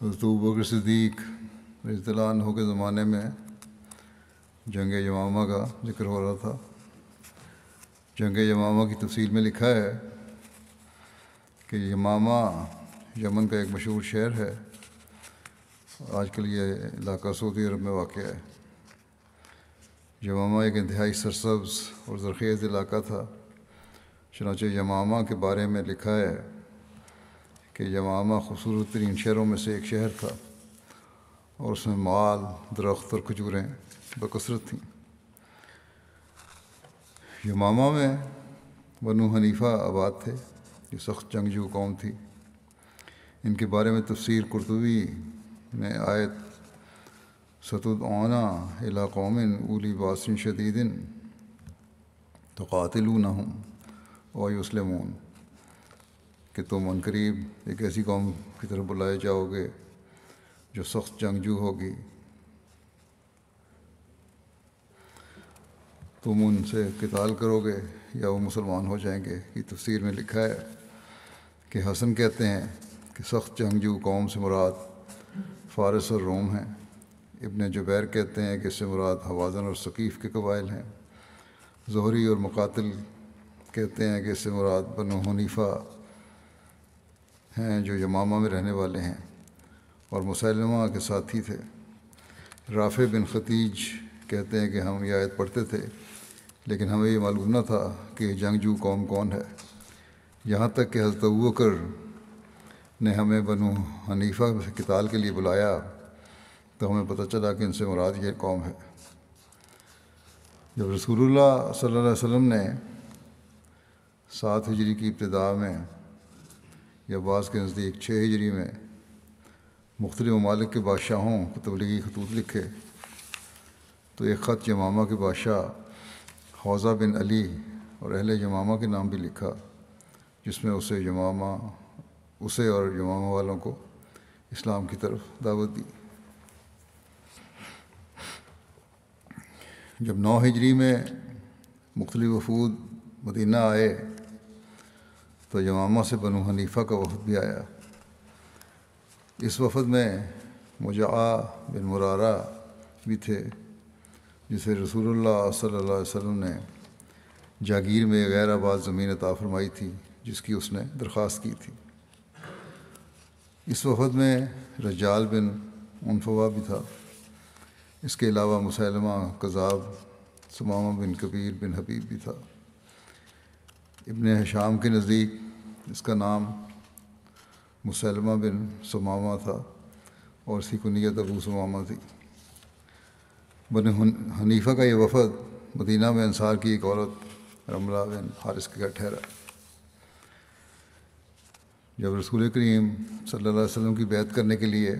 हज़रत बकर सिद्दीक रज़ियल्लाहु अन्हु के ज़माने में जंग यमामा का ज़िक्र हो रहा था। जंग यमामा की तफसील में लिखा है कि यमामा यमन का एक मशहूर शहर है। आजकल ये इलाका सऊदी अरब में वाक़ है। यमामा एक इंतहाई सरसब्ज और ज़रखेज़ इलाका था। चनाचे यमामा के बारे में लिखा है कि यमामा खूबसूरत तरीन शहरों में से एक शहर था और उसमें माल, दरख्त और खजूरें बकसरत थीं। यमामा में बनु हनीफ़ा आबाद थे, ये सख्त जंगजू कौम थी। इनके बारे में तफसीर कुर्तुबी ने आयत सतुदना अला कौमिन उली बासिन शदीदिन तो कातिलू न हूँ और युसलमून। कि तुम अनकरीब एक ऐसी कौम की तरफ़ बुलाए जाओगे जो सख्त जंगजू होगी। तुम उनसे किताल करोगे या वो मुसलमान हो जाएँगे की तफसीर में लिखा है कि हसन कहते हैं कि सख्त जंगजू कौम से मुराद फ़ारस और रोम हैं। इब्न जुबैर कहते हैं कि इससे मुराद हवाजन और सकीफ़ के कबाइल हैं। जहरी और मुकातिल कहते हैं कि इससे मुराद बनो हनीफ़ा हैं, जो यमामा में रहने वाले हैं और मुसलमा के साथी थे। राफ़े बिन ख़तीज कहते हैं कि हम ये आयत पढ़ते थे, लेकिन हमें ये मालूम न था कि जंगजू कौम कौन है। यहाँ तक कि हज़रत बकर ने हमें बनु हनीफ़ा किताल के लिए बुलाया तो हमें पता चला कि इनसे मुराद ये कौम है। जब रसूलुल्लाह सल्लल्लाहु अलैहि वसल्लम ने सात हिजरी की इब्तदा में या बास के नज़दीक छः हिजरी में मुख्तलि ममालिक के बादशाहों को तबलीगी खतूत लिखे तो एक ख़त यमामा के बादशाह हौज़ा बिन अली और अहले यमामा के नाम भी लिखा, जिसमें उसे यमामा, उसे और यमामा वालों को इस्लाम की तरफ़ दावत दी। जब नौ हिजरी में मुख्तलि वफूद मदीना आए तो यमामा से बनु हनीफ़ा का वफद भी आया, इस वफद में मुजा बिन मुरारा भी थे, जिसे रसूलुल्लाह सल्लल्लाहु अलैहि वसल्लम ने जागीर में गैर आबाद ज़मीन अता फरमाई थी, जिसकी उसने दरख्वास्त की थी। इस वफद में रजाल बिन उनफवा भी था। इसके अलावा मुसलमा कज़ाब सुमामा बिन कबीर बिन हबीब भी था। इब्न हशाम के नज़दीक इसका नाम मुसलमा बिन सुमामा था और इसकी कुनीत अबू सुमामा थी। बन हनीफ़ा का ये वफद मदीना में अंसार की एक औरत रमला बिन हारिस के घर ठहरा। जब रसूल करीम सल्लल्लाहु वसल्लम की बैत करने के लिए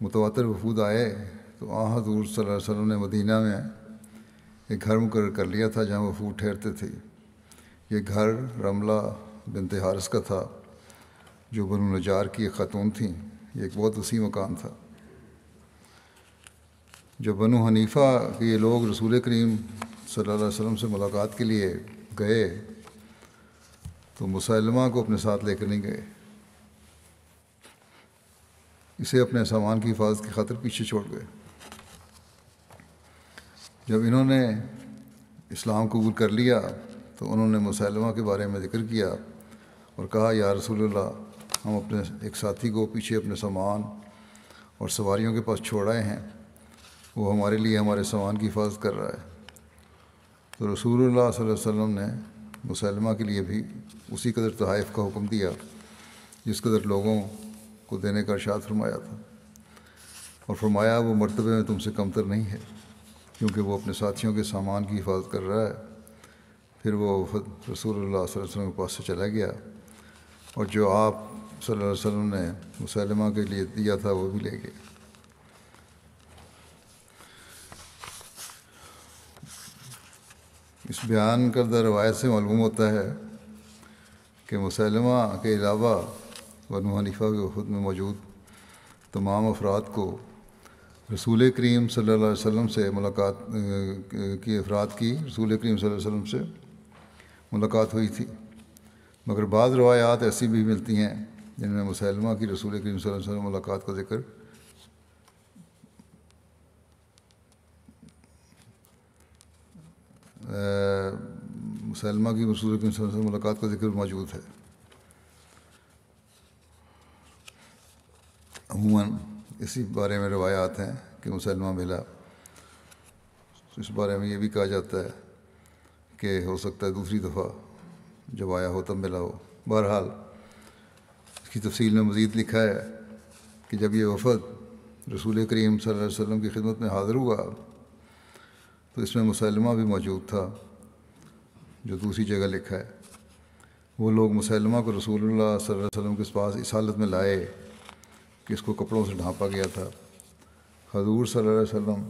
मुतवातर वफूद आए तो आ हजूर सल्लल्लाहु ने मदीना में एक घर मुकर कर लिया था, जहाँ वफूद ठहरते थे। ये घर रमला बिनते हारिस का था, जो बनु नजार की एक ख़तून थी। ये एक बहुत वसी मकान था। जब बनु हनीफ़ा के ये लोग रसूल करीम सल्लल्लाहु अलैहि वसल्लम से मुलाकात के लिए गए तो मुसलमा को अपने साथ लेकर नहीं गए। इसे अपने सामान की हिफाजत की खातर पीछे छोड़ गए। जब इन्होंने इस्लाम कबूल कर लिया तो उन्होंने मुसलमा के बारे में ज़िक्र किया और कहा, या रसूलुल्लाह, हम अपने एक साथी को पीछे अपने सामान और सवारियों के पास छोड़ आए हैं। वो हमारे लिए हमारे सामान की हिफाजत कर रहा है। तो रसूलुल्लाह वसल्लम ने मुसलमा के लिए भी उसी कदर तहफ़ का हुक्म दिया, जिस कदर लोगों को देने का इरशाद फरमाया था। और फरमाया, वो मरतबे में तुमसे कमतर नहीं है, क्योंकि वो अपने साथियों के सामान की हिफाजत कर रहा है। फिर वो अलैहि वसल्लम के पास से चला गया। और जो आप सल्लल्लाहु अलैहि वसल्लम ने मुसलमा के लिए दिया था, वो भी ले गए। इस बयान करदा रवायत से मालूम होता है कि मुसलमा के अलावा बनु हनीफ़ा के वफद में मौजूद तमाम अफराद को रसूल करीम सल्लल्लाहु अलैहि वसल्लम से मुलाकात की अफराद की रसूल करीम सल्लल्लाहु अलैहि वसल्लम से मुलाकात हुई थी। मगर बाद रवायात ऐसी भी मिलती हैं, जिनमें मुसलमा की रसूल करीम वसल्लम मुलाकात का ज़िक्र मुसलमा की रसूल करीम वसल्लम मुलाकात का ज़िक्र मौजूद है। अमूमन इसी बारे में रवायात हैं कि मुसलमा मिला। इस बारे में ये भी कहा जाता है कि हो सकता है दूसरी दफ़ा जब आया हो, तब मिला हो। बहरहाल, इसकी तफसील में मज़ीद लिखा है कि जब ये वफद रसूल करीम सल्लल्लाहु अलैहि वसल्लम की खिदमत में हाज़िर हुआ तो इसमें मुसलमा भी मौजूद था, जो दूसरी जगह लिखा है। वो लोग मुसलमा को रसूलुल्लाह सल्लल्लाहु अलैहि वसल्लम के पास इस हालत में लाए कि इसको कपड़ों से ढांपा गया था। हजूर सल्लल्लाहु अलैहि वसल्लम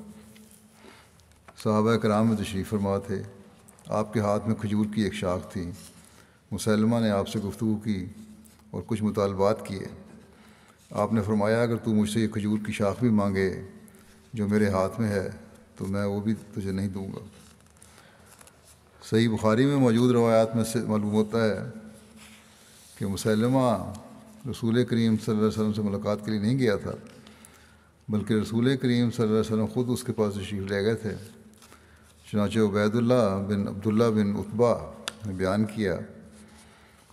साहबा कराम में तशरीफ़ फरमा थे। आपके हाथ में खजूर की एक शाख थी। मुसलमा ने आपसे गुफ्तु की और कुछ मुतालबात किए। आपने फरमाया, अगर तू मुझसे ये खजूर की शाख भी मांगे जो मेरे हाथ में है तो मैं वो भी तुझे नहीं दूँगा। सही बुखारी में मौजूद रवायात में से मालूम होता है कि मुसलमा रसूल करीम वसल्लम से मुलाकात के लिए नहीं गया था, बल्कि रसूल करीम वसल्लम ख़ुद उसके पास तशरीफ़ ले गए थे। चुनाचे उबैदुल्ला बिन अब्दुल्ला बिन उत्बा ने बयान किया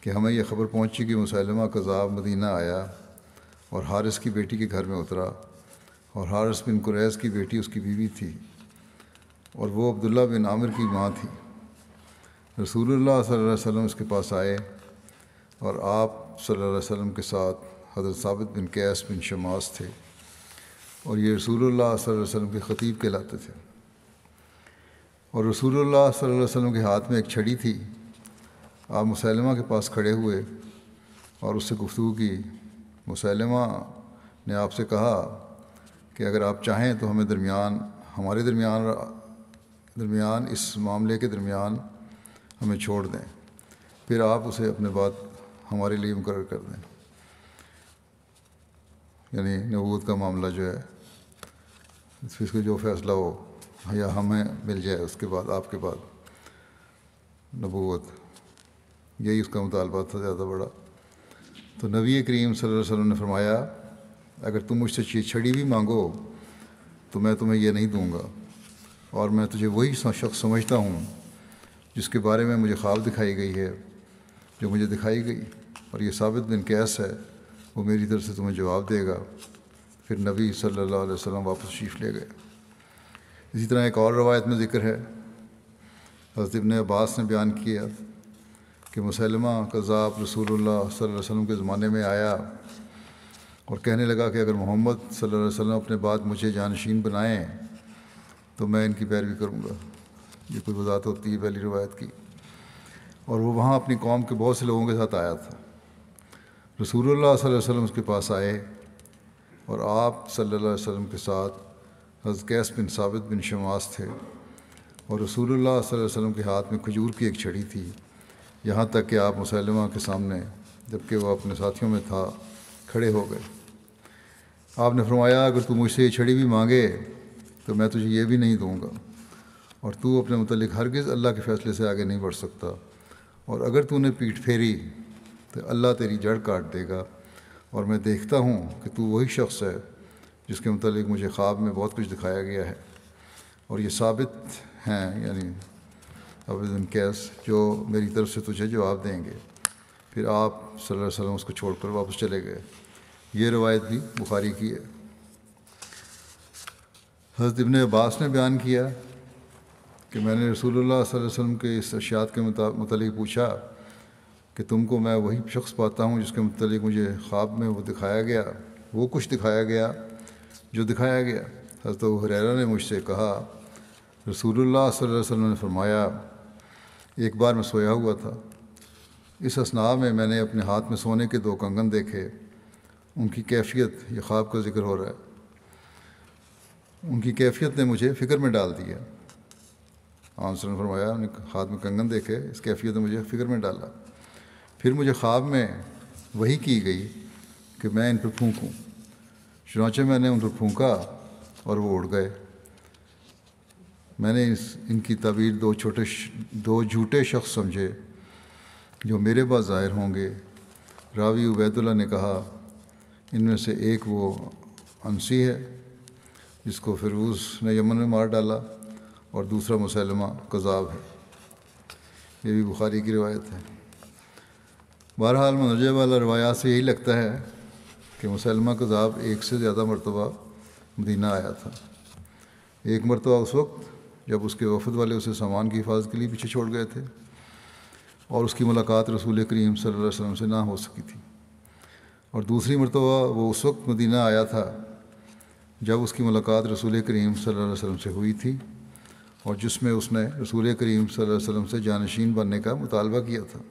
कि हमें यह खबर पहुँची कि मुसलमा कज़ाब मदीना आया और हारिस की बेटी के घर में उतरा और हारिस बिन कुरैस की बेटी उसकी बीवी थी और वो अब्दुल्ला बिन आमिर की माँ थी। रसूलुल्लाह सल्लल्लाहु अलैहि वसल्लम पास आए और आप सल्लल्लाहु अलैहि वसल्लम के साथ हज़रत साबित बिन कैस बिन शमास थे और ये रसूलुल्लाह सल्लल्लाहु अलैहि के ख़तीब कहलाते थे। और रसूलुल्लाह सल्लल्लाहु अलैहि के हाथ में एक छड़ी थी। आप मुसलमा के पास खड़े हुए और उससे गुफ्तु की। मुसलमा ने आपसे कहा कि अगर आप चाहें तो हमें दरमियान, हमारे दरमियान दरमियान, इस मामले के दरमियान हमें छोड़ दें। फिर आप उसे अपने बात हमारे लिए मुकर कर दें। यानी नबूत का मामला जो है, इसका जो फ़ैसला हो या हमें मिल जाए, उसके बाद, आपके बाद। नबूत यही उसका मुतालबा था ज़्यादा बड़ा। तो नबी करीम वसल्लम ने फरमाया, अगर तुम मुझसे चीज़ छड़ी भी मांगो तो मैं तुम्हें यह नहीं दूँगा। और मैं तुझे वही शख्स समझता हूँ, जिसके बारे में मुझे ख्वाब दिखाई गई है, जो मुझे दिखाई गई। और ये साबित बिन कैस है, वो मेरी तरफ़ से तुम्हें जवाब देगा। फिर नबी सल्लल्लाहु अलैहि वसल्लम वापस शीफ ले गए। इसी तरह एक और रवायत में ज़िक्र है। हज़रत अब्बास ने बयान किया कि मुसलमा कज़ाब रसूलुल्लाह सल्लल्लाहु अलैहि के ज़माने में आया और कहने लगा कि अगर मोहम्मद सल्लल्लाहु अलैहि अपने बाद मुझे जानशीन बनाएँ तो मैं इनकी पैरवी करूँगा। ये कोई वजात होती है पहली रवायत की। और वो वहाँ अपनी कौम के बहुत से लोगों के साथ आया था। रसूलुल्लाह सल्लल्लाहु अलैहि उसके पास आए और आप सल्लल्लाहु अलैहि के साथ हज़रत कैस बिन साबित बिन शमास थे और अलैहि वसल्लम के हाथ में खजूर की एक छड़ी थी। यहाँ तक कि आप मुसलमा के सामने, जबकि वह अपने साथियों में था, खड़े हो गए। आपने फरमाया, अगर तू मुझसे ये छड़ी भी मांगे तो मैं तुझे ये भी नहीं दूँगा। और तू अपने मतलब हरगिज़ अल्लाह के फ़ैसले से आगे नहीं बढ़ सकता। और अगर तूने पीठ फेरी तो अल्लाह तेरी जड़ काट देगा। और मैं देखता हूँ कि तू वही शख्स है जिसके मतलब मुझे ख्वाब में बहुत कुछ दिखाया गया है। और ये साबित हैं, यानी अबन कैस, जो मेरी तरफ़ से तुझे जवाब देंगे। फिर आप सल्लल्लाहु अलैहि वसल्लम उसको छोड़कर वापस चले गए। ये रवायत भी बुखारी की है। हज़रत इबन अब्बास ने बयान किया कि मैंने रसूलुल्लाह सल्लल्लाहु अलैहि वसल्लम के इस अशियात के मतलब पूछा कि तुमको मैं वही शख्स पाता हूँ जिसके मतलब मुझे ख्वाब में वो दिखाया गया, वो कुछ दिखाया गया? जो दिखाया गया। हज़रत हुरैरा ने मुझसे कहा, रसूलुल्लाह सल्लल्लाहु अलैहि वसल्लम ने फरमाया, एक बार मैं सोया हुआ था। इस असना में मैंने अपने हाथ में सोने के दो कंगन देखे। उनकी कैफियत, ये ख्वाब का ज़िक्र हो रहा है। उनकी कैफियत ने मुझे फ़िक्र में डाल दिया। आंसर ने फरमाया उन्हें हाथ में कंगन देखे, इस कैफियत ने मुझे फ़िक्र में डाला। फिर मुझे ख्वाब में वही की गई कि मैं इन पर फूंकूँ। चुनाचे मैंने उन पर फूंका और वो उड़ गए। मैंने इस, इनकी तबीर दो छोटे दो झूठे शख्स समझे, जो मेरे पास ज़ाहिर होंगे। रावी उबैदुल्ला ने कहा, इनमें से एक वो अंसी है, जिसको फिरूज़ ने यमन में मार डाला और दूसरा मुसलमा कज़ाब है। ये भी बुखारी की रवायत है। बहरहाल मनरजे वाला रवायात से यही लगता है कि मुसलमा कज़ाब एक से ज़्यादा मरतबा मदीना आया था। एक मरतबा उस वक्त जब उसके वफद वाले उसे सामान की हिफाजत के लिए पीछे छोड़ गए थे और उसकी मुलाकात रसूल करीम सल्लल्लाहु अलैहि वसल्लम से ना हो सकी थी। और दूसरी मरतबा वो उस वक्त मदीना आया था जब उसकी मुलाकात रसूल करीम सल्लल्लाहु अलैहि वसल्लम से हुई थी और जिसमें उसने रसूल करीम सल्लल्लाहु अलैहि वसल्लम से जानशीन बनने का मुतालबा किया था।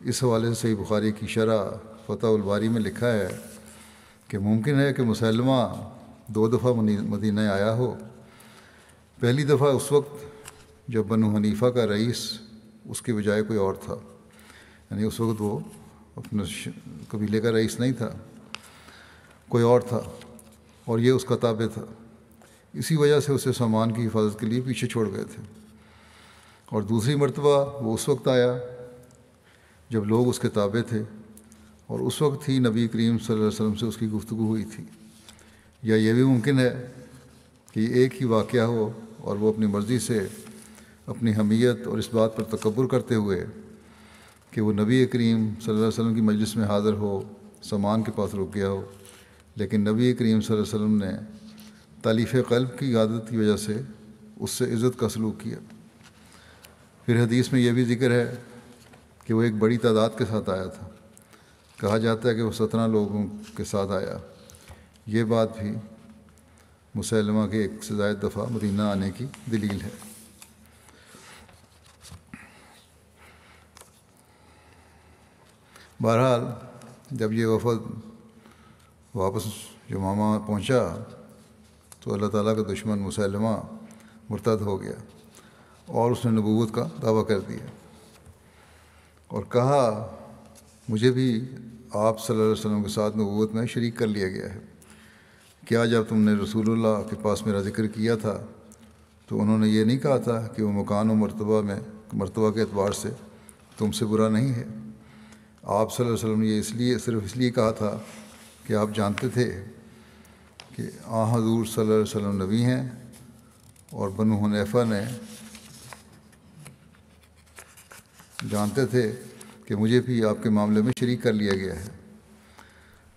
इस हवाले से सही बुखारी की शरह फ़तहबारी में लिखा है कि मुमकिन है कि मुसलमा दो दफ़ा मदीना आया हो। पहली दफ़ा उस वक्त जब बनु हनीफ़ा का रईस उसके बजाय कोई और था। यानी उस वक्त वो अपने कबीले का रईस नहीं था, कोई और था और ये उसका ताबे था। इसी वजह से उसे सामान की हिफाजत के लिए पीछे छोड़ गए थे। और दूसरी मरतबा वो उस वक्त आया जब लोग उसके ताबे थे और उस वक्त ही नबी करीम वसल्लम से उसकी गुफ्तु हुई थी। या ये भी मुमकिन है कि एक ही वाक़ हो और वो अपनी मर्ज़ी से अपनी हमीयत और इस बात पर तकबर करते हुए कि वो नबी करीम वसल्लम की मजलिस में हाज़िर हो, सामान के पास रुक गया हो। लेकिन नबी करीम वसल्लम ने तालीफ़ क़ल्ब की आदत की वजह से उससे इज़्ज़त का सलूक किया। फिर हदीस में यह भी ज़िक्र है कि वो एक बड़ी तादाद के साथ आया था। कहा जाता है कि वो सत्रह लोगों के साथ आया। ये बात भी मुसलमा के एक से ज़ायद दफ़ा मदीना आने की दलील है। बहरहाल, जब ये वफद वापस जो मामा पहुँचा तो अल्लाह ताला का दुश्मन मुसलमा मुर्तद हो गया और उसने नबूवत का दावा कर दिया और कहा मुझे भी आप सल्लल्लाहु अलैहि वसल्लम के साथ नबूवत में शरीक कर लिया गया है। क्या जब तुमने रसूलुल्लाह के पास मेरा ज़िक्र किया था तो उन्होंने ये नहीं कहा था कि वो मकान और मरतबा में, मरतबा के अतबार से तुमसे बुरा नहीं है? आप सल्लल्लाहु अलैहि वसल्लम ने ये इसलिए, सिर्फ़ इसलिए कहा था कि आप जानते थे कि आ हजूर सल्लल्लाहु अलैहि वसल्लम नबी हैं और बनु हनैफा ने जानते थे कि मुझे भी आपके मामले में शरीक कर लिया गया है।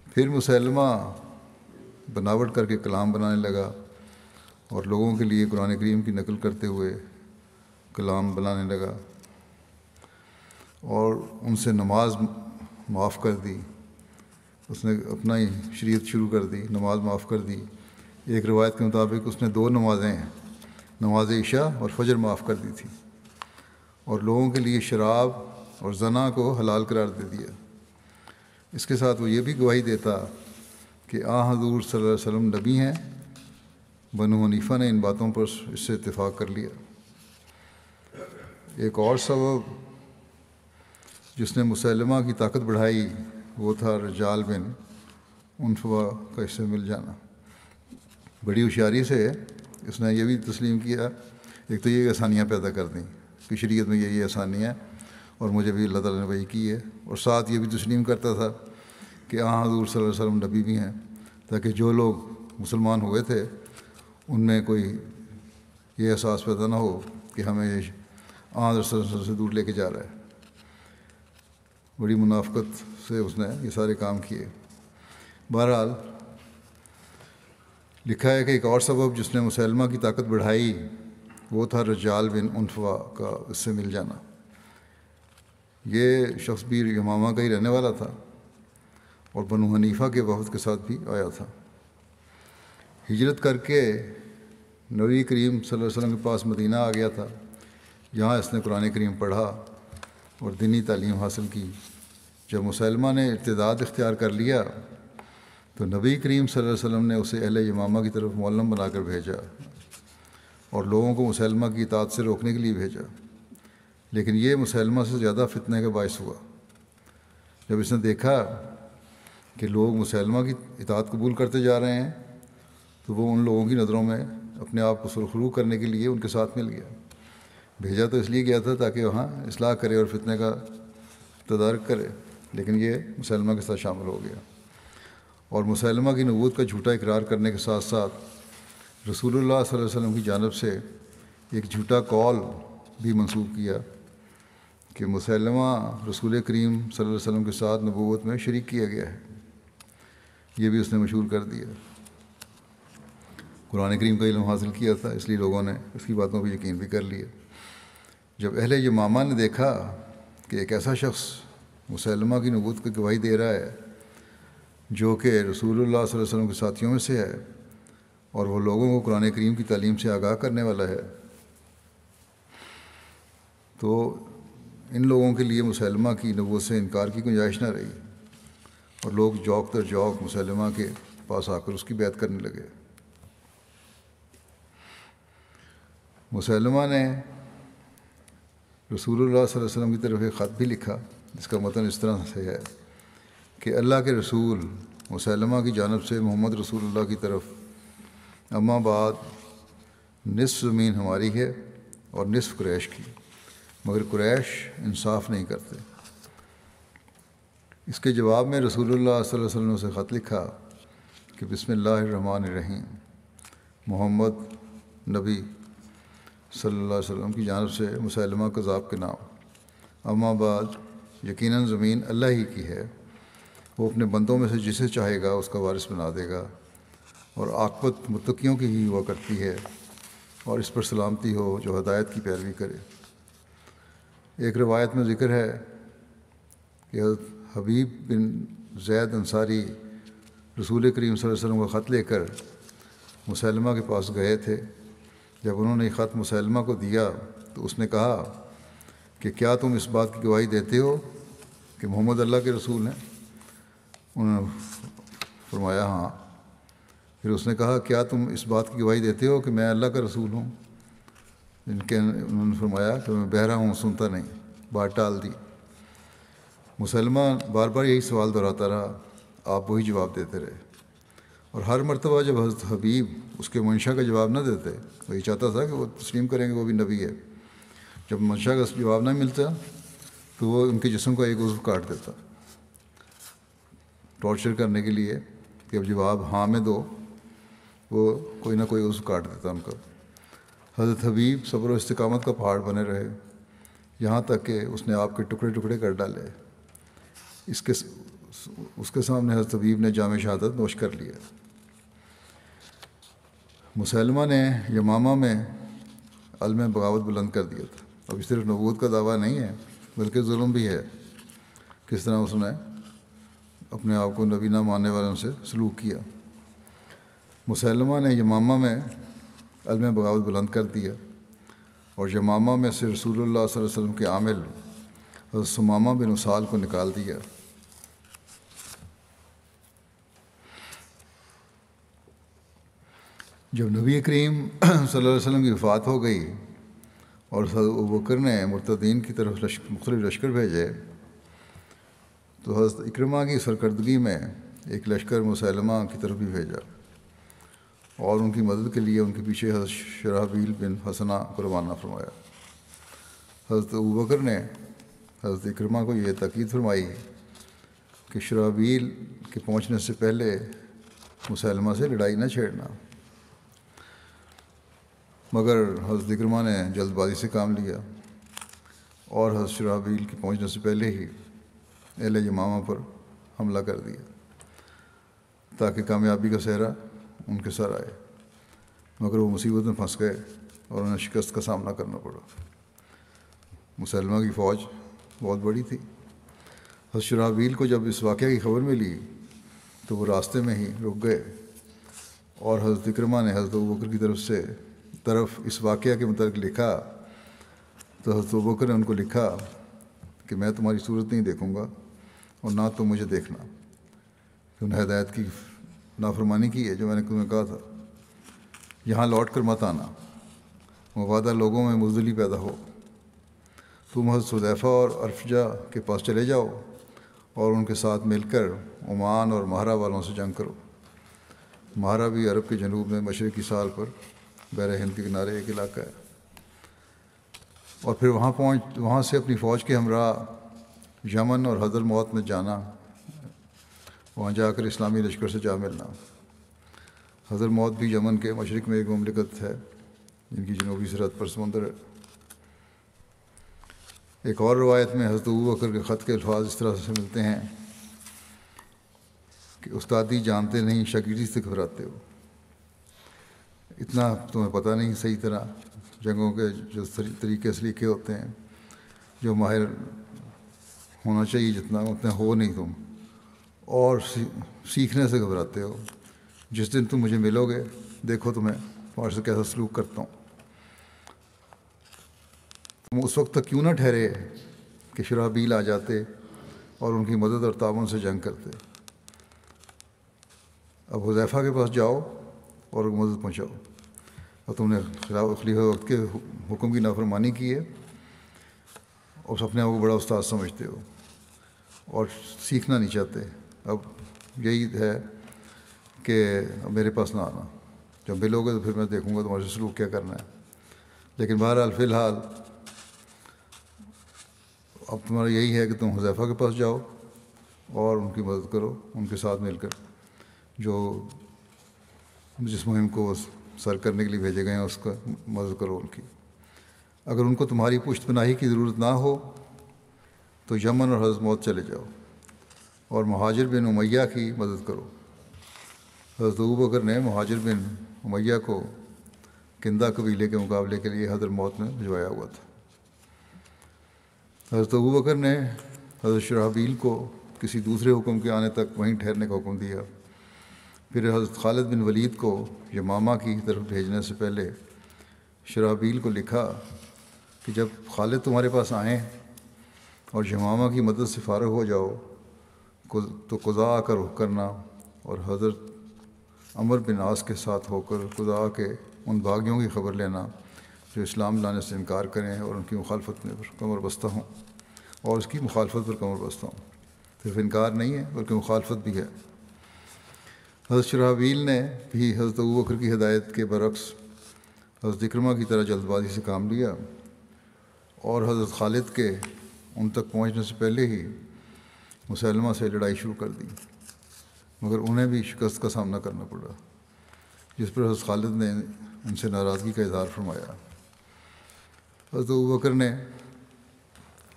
फिर मुसलमा बनावट करके कलाम बनाने लगा और लोगों के लिए कुरान करीम की नकल करते हुए कलाम बनाने लगा और उनसे नमाज़ माफ़ कर दी। उसने अपना ही शरीत शुरू कर दी, नमाज़ माफ़ कर दी। एक रिवायत के मुताबिक उसने दो नमाज़ें नमाज़ ईशा और फजर माफ़ कर दी थी। और लोगों के लिए शराब और जना को हलाल करार दे दिया। इसके साथ वो ये भी गवाही देता कि आ हजूर सल्लल्लाहु वसल्लम नबी हैं, बनु हनीफ़ा ने इन बातों पर इससे इतफ़ाक़ कर लिया। एक और सबब जिसने मुसलमा की ताकत बढ़ाई, वो था रजाल बिन उनफवा का इससे मिल जाना। बड़ी होशियारी से इसने ये भी तस्लीम किया, एक तो ये आसानियाँ पैदा कर दी, कि शरीयत में यही आसानी है और मुझे भी अल्लाह ताला ने वही की है। और साथ ये भी तस्लीम करता था कि हाँ हजूर सल्लल्लाहु अलैहि वसल्लम नबी भी हैं, ताकि जो लोग मुसलमान हुए थे, उनमें कोई ये एहसास पैदा ना हो कि हमें रसल से दूर लेके जा रहा है। बड़ी मुनाफ्त से उसने ये सारे काम किए। बहरहाल, लिखा है कि एक और सबब जिसने मुसलमा की ताकत बढ़ाई, वो था रजाल बिन उनफवा का इससे मिल जाना। ये शख्स भी यमामा का ही रहने वाला था और बनु हनीफ़ा के वफद के साथ भी आया था। हिजरत करके नबी करीम सल्लल्लाहु अलैहि के पास मदीना आ गया था यहाँ इसने कुरान करीम पढ़ा और दिनी तालीम हासिल की। जब मुसलमा ने इतदाद इख्तियार कर लिया तो नबी करीम सल्लल्लाहु अलैहि वसल्लम ने उसे अहल यमामा की तरफ़ मौलम बनाकर भेजा और लोगों को मुसलमा की इतात से रोकने के लिए भेजा। लेकिन ये मुसलमा से ज़्यादा फितने का बायस हुआ। जब इसने देखा कि लोग मुसलमा की इतात कबूल करते जा रहे हैं तो वो उन लोगों की नज़रों में अपने आप को सुरखरू करने के लिए उनके साथ मिल गया। भेजा तो इसलिए गया था ताकि वहाँ असलाह करे और फितने का तदारक करे, लेकिन ये मुसलमा के साथ शामिल हो गया। और मुसलमा की नबूत का झूठा इकरार करने के साथ साथ रसूलुल्लाह सल्लल्लाहु अलैहि की जानब से एक झूठा कॉल भी मंसूब किया। कि मुसलमा रसूल करीम सल्लल्लाहु अलैहि वसल्लम के साथ नबूत में शरीक किया गया है। ये भी उसने मशहूर कर दिया। कुरान करीम का इल्म हासिल किया था, इसलिए लोगों ने उसकी बातों पर यकीन भी कर लिया। जब अहले यमामा ने देखा कि एक ऐसा शख्स मुसलमा की नबूत की गवाही दे रहा है, जो कि रसूलुल्लाह सल्लल्लाहु अलैहि वसल्लम के साथियों में से है, और वो लोगों को कुरान करीम की तालीम से आगाह करने वाला है तो इन लोगों के लिए मुसलमा की नबूत से इनकार की गुंजाइश ना रही। और लोग जौक तर जौक मुसलमा के पास आकर उसकी बैत करने लगे। मुसलमा ने रसूलुल्लाह सल्लल्लाहु अलैहि वसल्लम की तरफ़ एक ख़त भी लिखा, जिसका मतन इस तरह से है कि अल्लाह के रसूल मुसलमा की जानब से मोहम्मद रसूलुल्लाह की तरफ़ अम्माबाद निसफ ज़मीन हमारी है और निसफ क्रैश की। मगर क्रैश इंसाफ नहीं करते। इसके जवाब में रसूलुल्लाह सल्लल्लाहु अलैहि वसल्लम से ख़त लिखा कि बिस्मिल्लाहिर्रहमानिर्रहीम, मोहम्मद नबी सल्लल्लाहु अलैहि वसल्लम की जानब से मुसलमा कज़ाब के नाम। अम्मा बाद यकीनन ज़मीन अल्लाह ही की है। वो अपने बंदों में से जिसे चाहेगा उसका वारिस बना देगा और आकबत मुतकियों की ही हुआ करती है और इस पर सलामती हो जो हदायत की पैरवी करे। एक रवायत में ज़िक्र है कि हबीब बिन जैद अंसारी रसूल करीम वसल्लम का ख़त लेकर मुसलमा के पास गए थे। जब उन्होंने ख़त मुसलमा को दिया तो उसने कहा कि क्या तुम इस बात की गवाही देते हो कि मोहम्मद अल्लाह के रसूल हैं? उन्होंने फरमाया हाँ। फिर उसने कहा, क्या तुम इस बात की गवाही देते हो कि मैं अल्लाह का रसूल हूँ? इनके उन्होंने फरमाया कि मैं बहरा हूँ, सुनता नहीं। बात टाल दी। मुसलमान बार बार यही सवाल दोहराता रहा, आप वही जवाब देते रहे। और हर मरतबा जब हज़रत हबीब उसके मंशा का जवाब ना देते, वो ये चाहता था कि वो तस्लीम करेंगे, वो भी नबी है। जब मंशा का जवाब ना मिलता तो वो उनके जिसम का एक उज्व काट देता। टॉर्चर करने के लिए कि अब जवाब हाँ में दो, वो कोई ना कोई उज़व काट देता उनका। हज़रत हबीब सब्र इस्तकामत का पहाड़ बने रहे। यहाँ तक कि उसने आपके टुकड़े टुकड़े कर डाले। इसके उसके सामने हज़रत हबीब ने जाम शहादत नोश कर लिया। मुसलमा ने यमामा में अलम बगावत बुलंद कर दिया था। अभी सिर्फ़ नबूत का दावा नहीं है, बल्कि जुल्म भी है। किस तरह उसने अपने आप को नबी ना मानने वालों से सलूक किया। मुसलमा ने यमामा में अलम बगावत बुलंद कर दिया। और यमामा में से अलैहि वसल्लम के आमिल सुमामा बिन उसाल को निकाल दिया। जब नबी करीम सल्लल्लाहु अलैहि वसल्लम की वफ़ात हो गई और बकर ने मुर्तदीन की तरफ़ मुख्तलिफ़ लश्कर भेजे तो हज़रत इक्रमा की सरकर्दगी में एक लश्कर मुसलमा की तरफ़ भी भेजा। और उनकी मदद के लिए उनके पीछे हज़रत शराबील बिन हसना को रवाना फरमाया। हज़रत अबू बकर ने हज़रत इक्रमा को यह तकीद फरमाई कि शराबील के पहुँचने से पहले मुसलमा से लड़ाई न छेड़ना। मगर हज़रत इक्रमा ने जल्दबाजी से काम लिया और हज़रत शराबील के पहुँचने से पहले ही एल यमामा पर हमला कर दिया ताकि कामयाबी का सहरा उनके सर आए। मगर वो मुसीबत में फंस गए और उन्हें शिकस्त का सामना करना पड़ा। मुसलमा की फ़ौज बहुत बड़ी थी। शराबील को जब इस वाक़े की खबर मिली तो वो रास्ते में ही रुक गए और हज़रत इकरमा ने हज़रत बकर की तरफ़ से तरफ़ इस वाक़े के मतलब लिखा। तो हज़रत बकर ने उनको लिखा कि मैं तुम्हारी सूरत नहीं देखूँगा और ना तुम मुझे देखना। उन्हें हदायत की नाफरमानी की है जो मैंने तुम्हें कहा था। यहाँ लौट कर मत आना। मवादा लोगों में मुजली पैदा हो। तुम हज़रत सुदैफ़ा और अरफजा के पास चले जाओ और उनके साथ मिलकर ओमान और महारा वालों से जंग करो। महारा भी अरब के जनूब में मशरक़ी साल पर बैर हिंद के किनारे एक इलाका है। और फिर वहाँ पहुँच, वहाँ से अपनी फ़ौज के हमरा यमन और हदर मौत में जाना वहाँ जाकर इस्लामी लश्कर से जा मिलना हजर मौत भी यमन के मशरक़ में एक ममलिकत है, जिनकी जनूबी सरहद पर समंदर है। एक और रवायत में हज़रत बकर के ख़त के अल्फाज इस तरह से मिलते हैं कि, उस्तादी, जानते नहीं शकीरी से घबराते हो। इतना तुम्हें पता नहीं, सही तरह जंगों के जो तरीके सलीके होते हैं, जो माहिर होना चाहिए जितना, उतने हो नहीं तुम। और सीखने से घबराते हो। जिस दिन तुम मुझे मिलोगे, देखो तुम्हें तुम्हारे से कैसा सलूक करता हूँ। तुम उस वक्त तक क्यों ना ठहरे कि शराबील आ जाते और उनकी मदद और तावन से जंग करते? अब हुजैफ़ा के पास जाओ और मदद पहुँचाओ। और तुमने खिलाफ खलीफा वक्त के हुक्म की नाफरमानी की है और अपने आप को बड़ा उस्ताद समझते हो और सीखना नहीं चाहते। अब यही है कि मेरे पास ना आना। जब मिलोगे तो फिर मैं देखूँगा तुम्हारे सलूक क्या करना है। लेकिन बहरहाल, फ़िलहाल अब तुम्हारा यही है कि तुम हुजैफ़ा के पास जाओ और उनकी मदद करो, उनके साथ मिलकर। जो जिस मुहिम को सर करने के लिए भेजे गए हैं, उसका मदद करो उनकी। अगर उनको तुम्हारी पुश्त पनाही की ज़रूरत ना हो तो यमन और हज़रत मौत चले जाओ। और महाजिर बिन उमैया की मदद करो। हज़रत बकर ने महाजिर बिन उमैया को किंदा कबीले के मुकाबले के लिए हजर मौत में भिजवाया हुआ था। हज़रत बकर ने हज़रत शराबील को किसी दूसरे हुक्म के आने तक वहीं ठहरने का हुक्म दिया। फिर हज़रत खालिद बिन वलीद को यमामा की तरफ़ भेजने से पहले शराबील को लिखा कि जब खालिद तुम्हारे पास आएँ और यमामा की मदद से फ़ारग हो जाओ तो खुदा आकर रुख करना और हज़रत अमर बिन आस के साथ होकर खुदा के उन बागियों की खबर लेना, जो इस्लाम लाने से इनकार करें और उनकी मुखालफत में कमर बस्ता हूँ और उसकी मुखालफत पर कमर बस्ता हूँ। सिर्फ़ इनकार नहीं है, बल्कि मुखालफत भी है। हज़रत शराबील ने भी हज़रत बकर की हदायत के बरक्स हज़रत इक्रमा की तरह जल्दबाजी से काम लिया और हज़रत खालिद के उन तक पहुँचने से पहले ही मुसलमा से लड़ाई शुरू कर दी। मगर उन्हें भी शिकस्त का सामना करना पड़ा, जिस पर हज़रत खालिद ने उनसे नाराज़गी का इजहार फरमाया। हज़रत बकर ने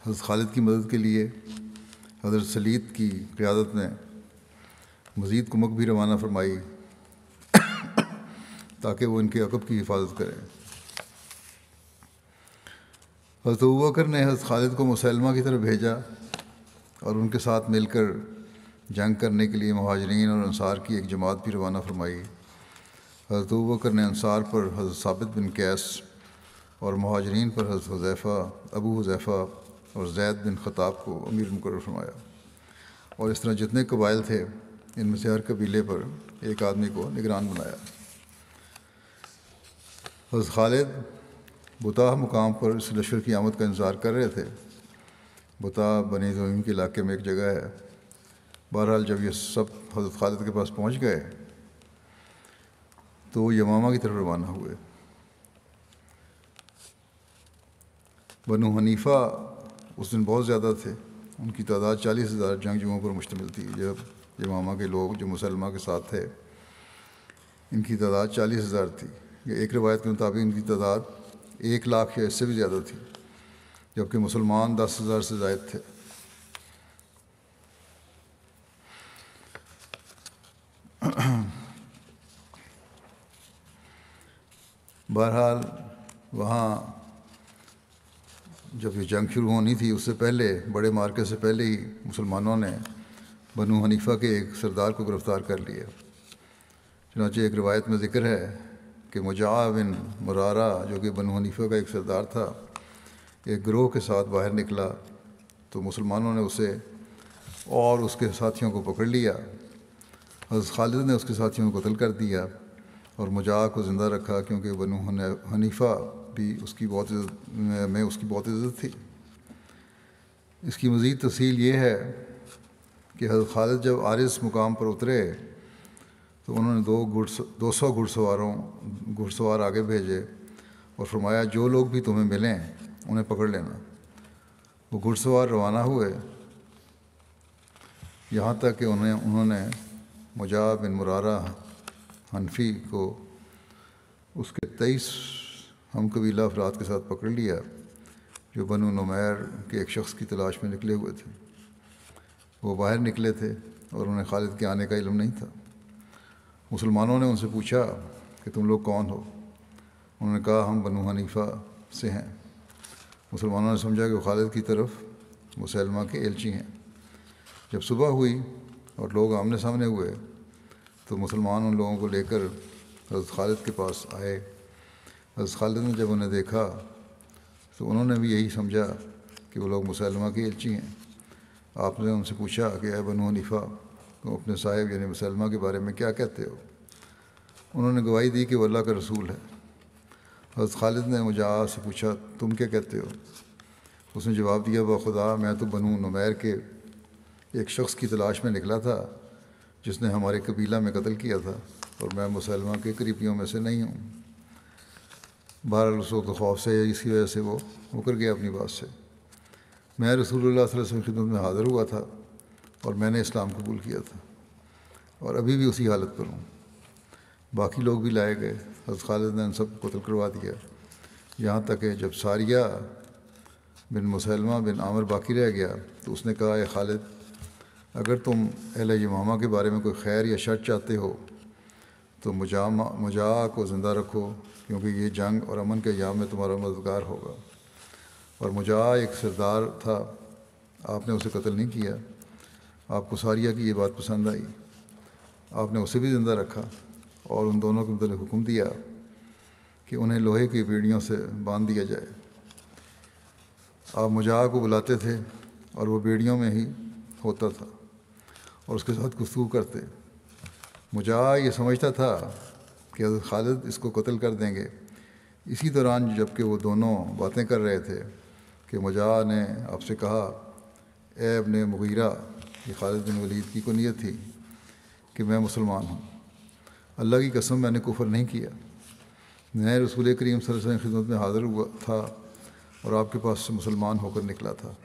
हज़रत खालिद की मदद के लिए हज़रत सलीद की क़्यादत में मज़ीद कुमक भी रवाना फरमाई, ताकि वो इनके अकब की हिफाजत करें। हज़रत बकर ने हज़रत खालिद को मुसलमा की तरफ़ भेजा। और उनके साथ मिलकर जंग करने के लिए महाजरीन और अंसार की एक जमात भी रवाना फरमाई। हज़रत बकर ने अंसार पर हज़रत साबित बिन कैस और महाजरीन पर हज़रत हुजैफ़ा, अबू हुजैफ़ा और जैद बिन ख़ताब को अमीर मुकर फरमाया। और इस तरह जितने कबाइल थे, इनमें से हर कबीले पर एक आदमी को निगरान बनाया। हज़रत खालिद बुताह मुकाम पर इस लश्कर की आमद का इंतज़ार कर रहे थे। बुता, बनी ज़मीन के इलाके में एक जगह है। बहरहाल जब ये सब हज़रत खालिद के पास पहुँच गए तो यमामा की तरफ़ रवाना हुए। बनु हनीफ़ा उस दिन बहुत ज़्यादा थे। उनकी तादाद चालीस हज़ार जंगजुओं पर मुश्तमिल थी। जब यमामा के लोग, जो मुसलमा के साथ थे, इनकी तादाद चालीस हज़ार थी। एक रवायत के मुताबिक इनकी तादाद एक लाख या इससे भी ज़्यादा थी। जबकि मुसलमान दस हज़ार से जायद थे बहरहाल वहाँ जब ये जंग शुरू होनी थी, उससे पहले, बड़े मार्के से पहले ही मुसलमानों ने बनु हनीफ़ा के एक सरदार को गिरफ़्तार कर लिया। चनाचे एक रवायत में ज़िक्र है कि मुजा बिन मुरारा, जो कि बनु हनीफ़ा का एक सरदार था एक ग्रोह के साथ बाहर निकला तो मुसलमानों ने उसे और उसके साथियों को पकड़ लिया। हज़रत खालिद ने उसके साथियों को कत्ल कर दिया और मुजा को ज़िंदा रखा, क्योंकि बनु हनीफ़ा भी उसकी बहुत में उसकी बहुत इज़्ज़त थी। इसकी मज़ीद तफसील ये है कि हज़रत खालिद जब आरिस मुकाम पर उतरे तो उन्होंने दो घुड़स, दो सौ घुड़सवारों, घुड़सवार आगे भेजे और फरमाया, जो लोग भी तुम्हें मिलें उन्हें पकड़ लेना। वो घुड़सवार रवाना हुए। यहाँ तक कि उन्हें, उन्होंने मुजा बिन मुरारा हनफी को उसके तेईस हम कबीला अफराद के साथ पकड़ लिया, जो बनु नुमैर के एक शख्स की तलाश में निकले हुए थे। वो बाहर निकले थे और उन्हें खालिद के आने का इलम नहीं था। मुसलमानों ने उनसे पूछा कि तुम लोग कौन हो? उन्होंने कहा, हम बनु हनीफ़ा से हैं। मुसलमानों ने समझा कि खालिद की तरफ़ मुसलमा के एलची हैं। जब सुबह हुई और लोग आमने सामने हुए तो मुसलमान उन लोगों को लेकर हज़रत खालिद के पास आए। हज़रत खालिद ने जब उन्हें देखा तो उन्होंने भी यही समझा कि वो लोग मुसलमा के एलची हैं। आपने उनसे पूछा कि अः बनु हनीफ़ा, तुम अपने साहिब यानी मुसलमा के बारे में क्या कहते हो? उन्होंने गवाही दी कि वो अल्लाह का रसूल है। हज़रत खालिद ने मुझा से पूछा, तुम क्या कहते हो? उसने जवाब दिया, वह खुदा, मैं तो बनू नुमैर के एक शख्स की तलाश में निकला था, जिसने हमारे कबीला में कत्ल किया था और मैं मुसलमान के करीबियों में से नहीं हूँ। बहरहाल उस वक्त खौफ से इसी वजह से वो मुकर गया अपनी बात से। मैं रसूल वसल्लम की खिदमत में हाज़िर हुआ था और मैंने इस्लाम कबूल किया था और अभी भी उसी हालत पर हूँ। बाकी लोग भी लाए गए। हज़रत खालिद ने सब कत्ल करवा दिया। यहाँ तक कि जब सारिया बिन मुसलमा बिन आमिर बाकी रह गया तो उसने कहा है खालिद, अगर तुम अहल यमामा के बारे में कोई खैर या शर्त चाहते हो तो मुजामा मुजा को ज़िंदा रखो, क्योंकि ये जंग और अमन के अयाम में तुम्हारा मददगार होगा। और मुजा एक सरदार था। आपने उसे कत्ल नहीं किया। आपको सारिया की ये बात पसंद आई। आपने उसे भी ज़िंदा रखा। और उन दोनों के मतलब हुक्म दिया कि उन्हें लोहे की बेड़ियों से बाँध दिया जाए। आप मुजा को बुलाते थे और वो बेड़ियों में ही होता था और उसके साथ गुफ्तू करते। मुजा ये समझता था कि हज़रत खालिद इसको कत्ल कर देंगे। इसी दौरान जबकि वो दोनों बातें कर रहे थे कि मुजा ने आपसे कहा, ए अपने मुगीरा, ये खालिद बिन वलीद की को नीयत थी कि मैं मुसलमान हूँ। अल्लाह की कसम मैंने कुफर नहीं किया। मैं रसूल करीम वसल्लम की खिदमत में हाज़िर हुआ था और आपके पास से मुसलमान होकर निकला था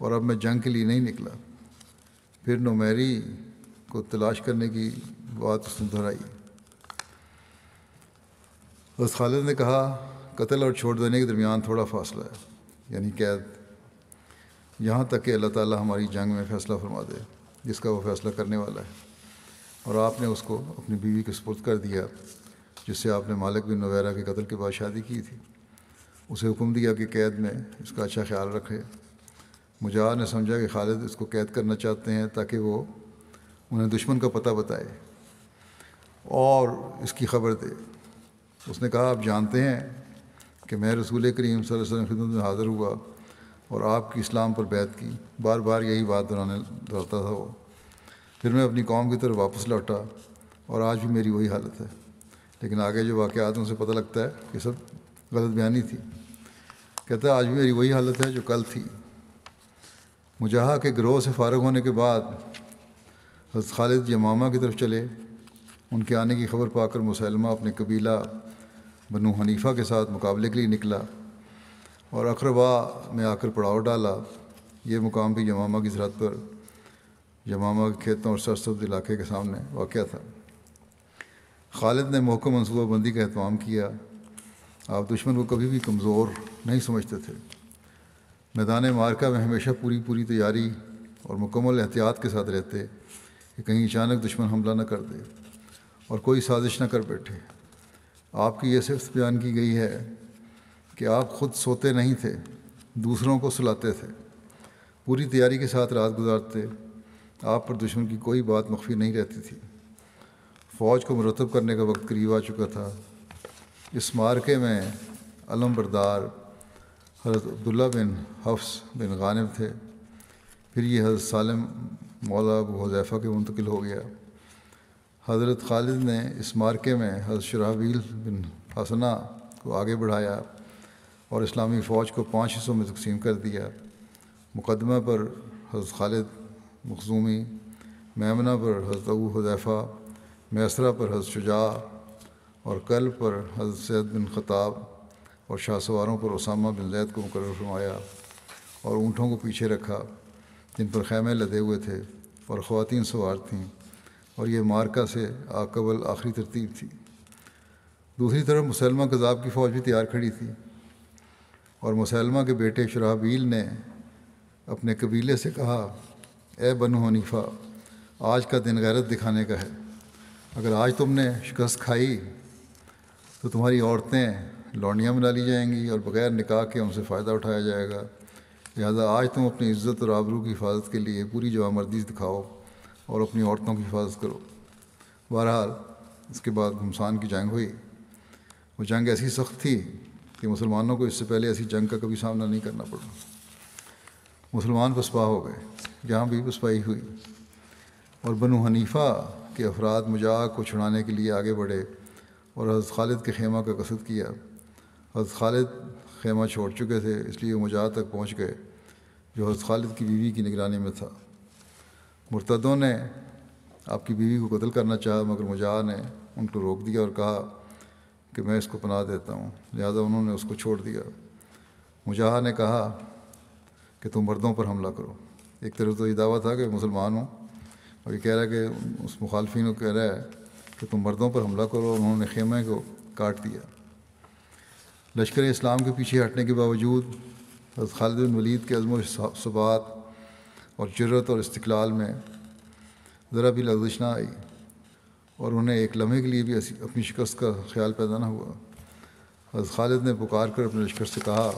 और अब मैं जंग के लिए नहीं निकला। फिर नुमैरी को तलाश करने की बात उसने दोहराई बस खालिद ने कहा, कत्ल और छोड़ देने के दरमियान थोड़ा फासला है, यानी कैद। यहाँ तक कि अल्लाह ताला हमारी जंग में फ़ैसला फरमा दे, जिसका वो फ़ैसला करने वाला है। और आपने उसको अपनी बीवी के सपुर्द कर दिया, जिससे आपने मालिक बिन नवैरा के कत्ल के बाद शादी की थी। उसे हुक्म दिया कि कैद में इसका अच्छा ख्याल रखे। मुजा ने समझा कि खालिद इसको कैद करना चाहते हैं ताकि वो उन्हें दुश्मन का पता बताए और इसकी खबर दे। उसने कहा, आप जानते हैं कि मैं रसूल करीम वसल्लम खिदमत में हाज़िर हुआ और आपकी इस्लाम पर बैत की। बार बार यही बात दोहराने दोहराता था वो। फिर मैं अपनी कौम की तरफ़ वापस लौटा और आज भी मेरी वही हालत है। लेकिन आगे जो वाक़ात उनसे पता लगता है कि सब गलत बयानी थी। कहता है, आज भी मेरी वही हालत है जो कल थी। मुजाहा के ग्रोह से फारग होने के बाद हज़रत खालिद यमामा की तरफ़ चले। उनके आने की खबर पाकर मुसलमा अपने कबीला बनु हनीफ़ा के साथ मुकाबले के लिए निकला और अखरबा में आकर पड़ाव डाला। ये मुकाम भी यमामा की सरहद पर यमामा के खेतों और सरसब्ज इलाके के सामने वाक़ था। खालिद ने महकम मनसूबाबंदी का अहतमाम किया। आप दुश्मन को कभी भी कमज़ोर नहीं समझते थे। मैदान मार्का में हमेशा पूरी पूरी तैयारी और मुकम्मल एहतियात के साथ रहते कि कहीं अचानक दुश्मन हमला न कर दे और कोई साजिश न कर बैठे। आपकी ये सिर्फ़ बयान की गई है कि आप खुद सोते नहीं थे, दूसरों को सुलाते थे। पूरी तैयारी के साथ रात गुजारते आप पर दुश्मन की कोई बात मख्फी नहीं रहती थी। फ़ौज को मुरतब करने का वक्त करीब आ चुका था। इस मार्के में अलम बरदार हज़रत अब्दुल्ला बिन हफ्स बिन गानिब थे। फिर ये हज़रत सालम मौला अबू हुज़ैफ़ा के मुंतकिल हो गया। हज़रत खालिद ने इस मार्के में हज़रत शराबील बिन हसना को आगे बढ़ाया और इस्लामी फ़ौज को पाँच हिस्सों में तकसीम कर दिया। मुकदमा पर हज़रत खालिद मखजूमी, मैमना पर हज़रत अबू हुज़ैफ़ा, मैसरा पर हज़रत शुजा और कल पर हज़रत सैद बिन ख़ताब और शाह सवारों पर उसामा बिन जैद को मुकर फरमाया और ऊँटों को पीछे रखा, जिन पर खैमे लदे हुए थे और ख़वातीन सवार थीं और ये मार्का से आकबल आखिरी तरतीब थी। दूसरी तरफ़ मुसलमा कज़ाब की फ़ौज भी तैयार खड़ी थी और मुसलमा के बेटे शराबील ने अपने कबीले से कहा ए बनु हनीफ़ा, आज का दिन गैरत दिखाने का है। अगर आज तुमने शिकस्त खाई तो तुम्हारी औरतें लौंडियाँ बना ली जाएँगी और बग़ैर निकाह के उनसे फ़ायदा उठाया जाएगा। लिहाजा आज तुम अपनी इज़्ज़त और आबरू की हिफाजत के लिए पूरी जवामर्दी दिखाओ और अपनी औरतों की हिफाजत करो। बहरहाल, इसके बाद घमसान की जंग हुई। वो जंग ऐसी सख्त थी कि मुसलमानों को इससे पहले ऐसी जंग का कभी सामना नहीं करना पड़ा। मुसलमान पसपा हो गए, जहाँ भी पसपाई हुई। और बनु हनीफ़ा के अफराद मज़ाक को छुड़ाने के लिए आगे बढ़े और हज़रत खालिद के खेमा का कसद किया। हज़रत खालिद खेमा छोड़ चुके थे, इसलिए वो मज़ाक तक पहुँच गए, जो हज़रत खालिद की बीवी की निगरानी में था। मुर्तदों ने आपकी बीवी को कत्ल करना चाहा, मगर मुजाह ने उनको रोक दिया और कहा कि मैं इसको पनाह देता हूँ, लिहाजा उन्होंने उसको छोड़ दिया। मुजाह ने कहा कि तुम मर्दों पर हमला करो। एक तरफ़ तो ये दावा था कि मुसलमान हूँ। और ये कह रहा है कि उस मुखालफी को कह रहा है कि तुम मर्दों पर हमला करो और उन्होंने खेमे को काट दिया। लश्कर इस्लाम के पीछे हटने के बावजूद खालिद बिन वलीद के अज़म सबात और ज़रूरत और इस्तकलाल में ज़रा भी लग्जिश ना आई और उन्हें एक लम्हे के लिए भी अपनी शिकस्त का ख्याल पैदा ना हुआ। हज़रत खालिद ने पुकार कर अपने लश्कर से कहा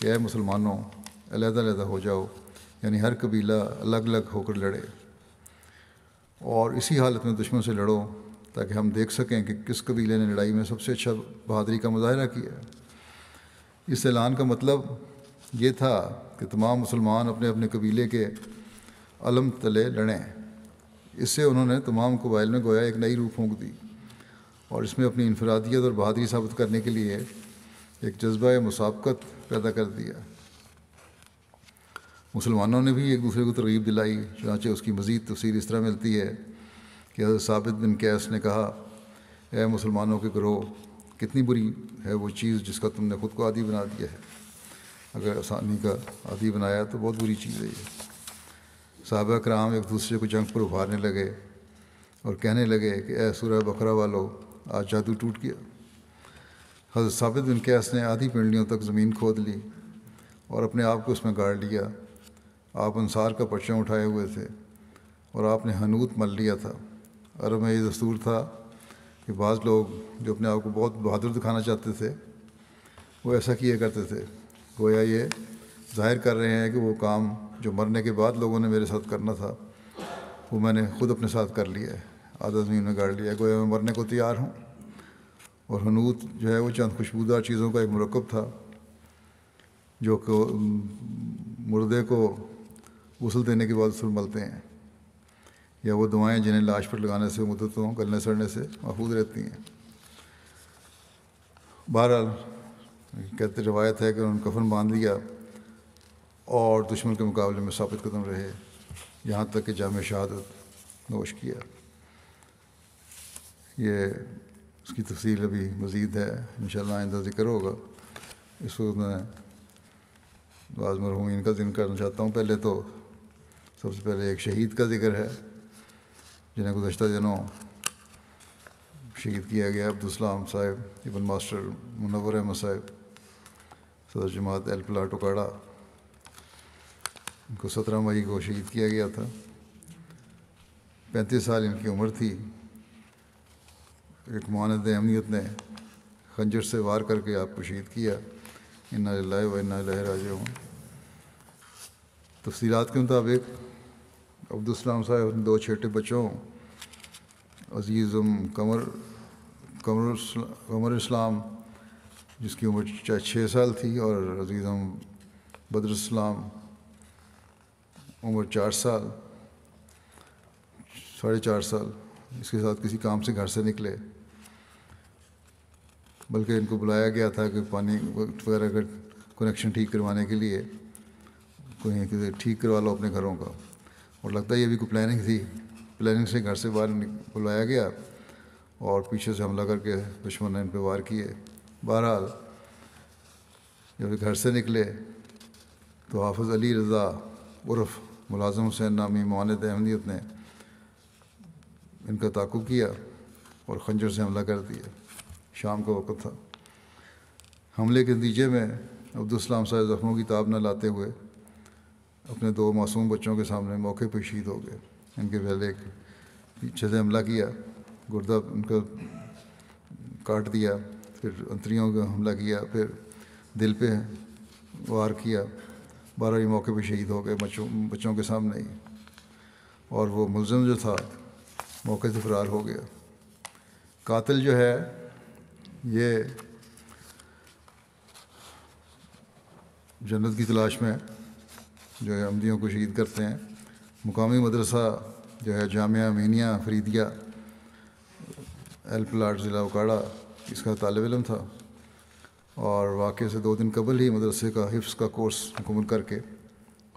कि अः मुसलमानों अलहदा हो जाओ, यानी हर कबीला अलग अलग होकर लड़े। और इसी हालत में दुश्मन से लड़ो, ताकि हम देख सकें कि किस कबीले ने लड़ाई में सबसे अच्छा बहादरी का मुजाहरा किया। इस ऐलान का मतलब ये था कि तमाम मुसलमान अपने अपने कबीले के अलम तले लड़ें। इससे उन्होंने तमाम कबाइल में गोया एक नई रूह फूँक दी। और इसमें अपनी इनफरादियत और बहादरी साबित करने के लिए एक जज्बा मुसाबकत पैदा कर दिया। मुसलमानों ने भी एक दूसरे को तरगीब दिलाई, चुनाचे उसकी मज़ीद तफसीर इस तरह मिलती है कि हज़रत साबित बिन कैस ने कहा, ए मुसलमानों के ग्रोह कितनी बुरी है वो चीज़ जिसका तुमने ख़ुद को आदि बना दिया है। अगर आसानी का आदि बनाया तो बहुत बुरी चीज़ है ये। साहबा कराम एक दूसरे को जंग पर उभारने लगे और कहने लगे कि, ए सूरह बकरा वालों, आज जादू टूट गया। हज़रत साबित बिन कैस ने आधी पिंडलियों तक ज़मीन खोद ली और अपने आप को उसमें गाड़ लिया। आप अंसार का परचम उठाए हुए थे और आपने हनूत मल लिया था। अरब में ये दस्तूर था कि बाज़ लोग जो अपने आप को बहुत बहादुर दिखाना चाहते थे, वो ऐसा किया करते थे। गोया ये ज़ाहिर कर रहे हैं कि वो काम जो मरने के बाद लोगों ने मेरे साथ करना था, वो मैंने खुद अपने साथ कर लिया है। आधा ज़मीन में गाड़ लिया। गोया मैं मरने को तैयार हूँ और हनूत जो है वो चंद खुशबूदार चीज़ों का एक मरकब था, जो को मुर्दे को गसल देने के बाद मलते हैं। या वो दवाएँ जिन्हें लाश पर लगाने से मुद्दतों गलने सड़ने से महफूज रहती हैं। बहरहाल, कहते रवायत है कि उन्होंने कफन बाँध लिया और दुश्मन के मुकाबले में साबित कदम रहे। यहाँ तक कि जाम शहादत नोश किया। ये उसकी तफसील अभी मज़ीद है। इन आइंदा ज़िक्र होगा। इस वक्त मैं बाज़ मरहूमिन का ज़िक्र करना चाहता हूँ। पहले तो सबसे पहले एक शहीद का ज़िक्र है, जिन्हें गुजशत दिनों शहीद किया गया अब्दुलसलाम साहिब इबन मास्टर मुनवर अहमद साहिब, सदर जमात एल प्लाट उकाड़ा। उनको सत्रह मई को शहीद किया गया था। पैंतीस साल इनकी उम्र थी। एक मानद अहमियत ने खंजर से वार करके आपको शहीद किया। इन्ना लाए व इन्ना लहराज तफसीत के मुताबिक अब्दुलसलाम साहब, अपने दो छोटे बच्चों अजीज़म कमर कमर कमर इस्लाम, जिसकी उम्र छः साल थी, और अजीज़म बदरस्लाम उम्र चार साल, साढ़े चार साल, इसके साथ किसी काम से घर से निकले। बल्कि इनको बुलाया गया था कि पानी वगैरह का कनेक्शन ठीक करवाने के लिए, कोई ठीक करवा लो अपने घरों का। और लगता है ये भी कोई प्लानिंग थी। प्लानिंग से घर से बाहर बुलाया गया और पीछे से हमला करके दुश्मन ने इन पर वार किए। बहरहाल, जब घर से निकले तो हाफिज़ अली रज़ा उर्फ़ मुलाजम हुसैन नामी मानद अहमदियत ने इनका ताकुब किया और खंजर से हमला कर दिया। शाम का वक़्त था। हमले के नतीजे में अब्दुलसलाम साहब ज़ख्मों की ताब न लाते हुए अपने दो मासूम बच्चों के सामने मौके पर शहीद हो गए। इनके पहले एक पीछे से हमला किया, गुर्दा उनका काट दिया, फिर अंतरियों का हमला किया, फिर दिल पे वार किया बारह ही मौके पर शहीद हो गए बच्चों बच्चों के सामने ही। और वो मुलजम जो था, मौके से फरार हो गया। कातिल जो है, ये जन्नत की तलाश में जो है अमदियों को शहीद करते हैं। मुकामी मदरसा जो है Jamia mania Faridia L plot ज़िला उकाड़ा, इसका तालब इलम था। और वाक़े से दो दिन कबल ही मदरसे का हिफ्स का कोर्स मुकम्मल करके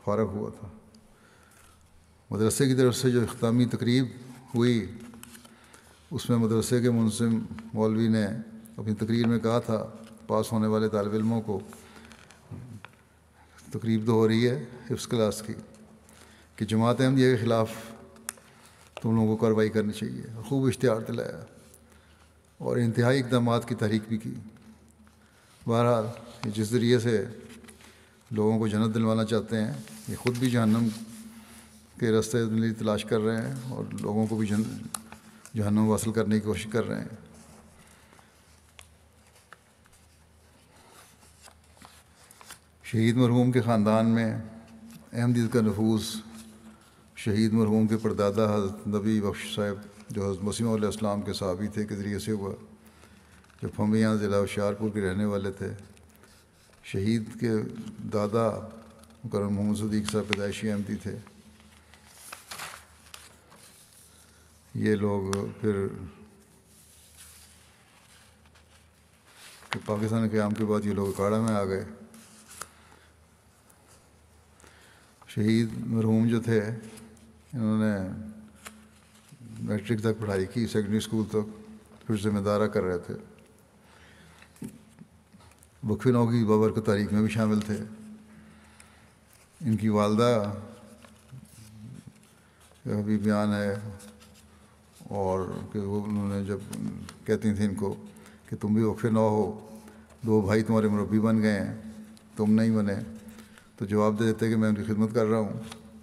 फ़ारग हुआ था। मदरसे की तरफ़ से जो अख्तामी तकरीब हुई, उसमें मदरसे के मुनसिम मौलवी ने अपनी तकरीर में कहा था, पास होने वाले तालब इलमों को तकरीब तो हो रही है हिफ्स क्लास की, कि जमात अहमदिया के ख़िलाफ़ तुम लोगों को कार्रवाई करनी चाहिए। खूब इश्तहार दिलाया और इंतहाई इकदाम की तहरीक भी की। बहरहाल जिस ज़रिए से लोगों को जन्नत दिलवाना चाहते हैं, ये ख़ुद भी जहन्नम के रास्ते तलाश कर रहे हैं और लोगों को भी जन, जहन्नम वासल करने की कोशिश कर रहे हैं। शहीद मरहूम के ख़ानदान में अहमदीद का नफूस, शहीद मरहूम के परदादा हज़रत नबी बख्श साहब, जो हज़रत मसीम के सहाबी थे, के ज़रिए से हुआ। जब हम यहाँ ज़िला होशियारपुर के रहने वाले थे, शहीद के दादा मुकरम मोहम्मद सदीक साहब पैदाइशी अहमदी थे। ये लोग फिर पाकिस्तान के आम के बाद ये लोग अखाड़ा में आ गए। शहीद मरहूम जो थे, इन्होंने मैट्रिक तक पढ़ाई की सेकेंडरी स्कूल तक, फिर जिम्मेदारा कर रहे थे। बखी नौ की बाबर तारीख में भी शामिल थे। इनकी वालदा का भी बयान है, और कि वो उन्होंने जब कहती थी इनको कि तुम भी वक्फे नौ हो, दो भाई तुम्हारे मुरबी बन गए हैं, तुम नहीं बने। तो जवाब दे देते कि मैं उनकी खिदमत कर रहा हूँ।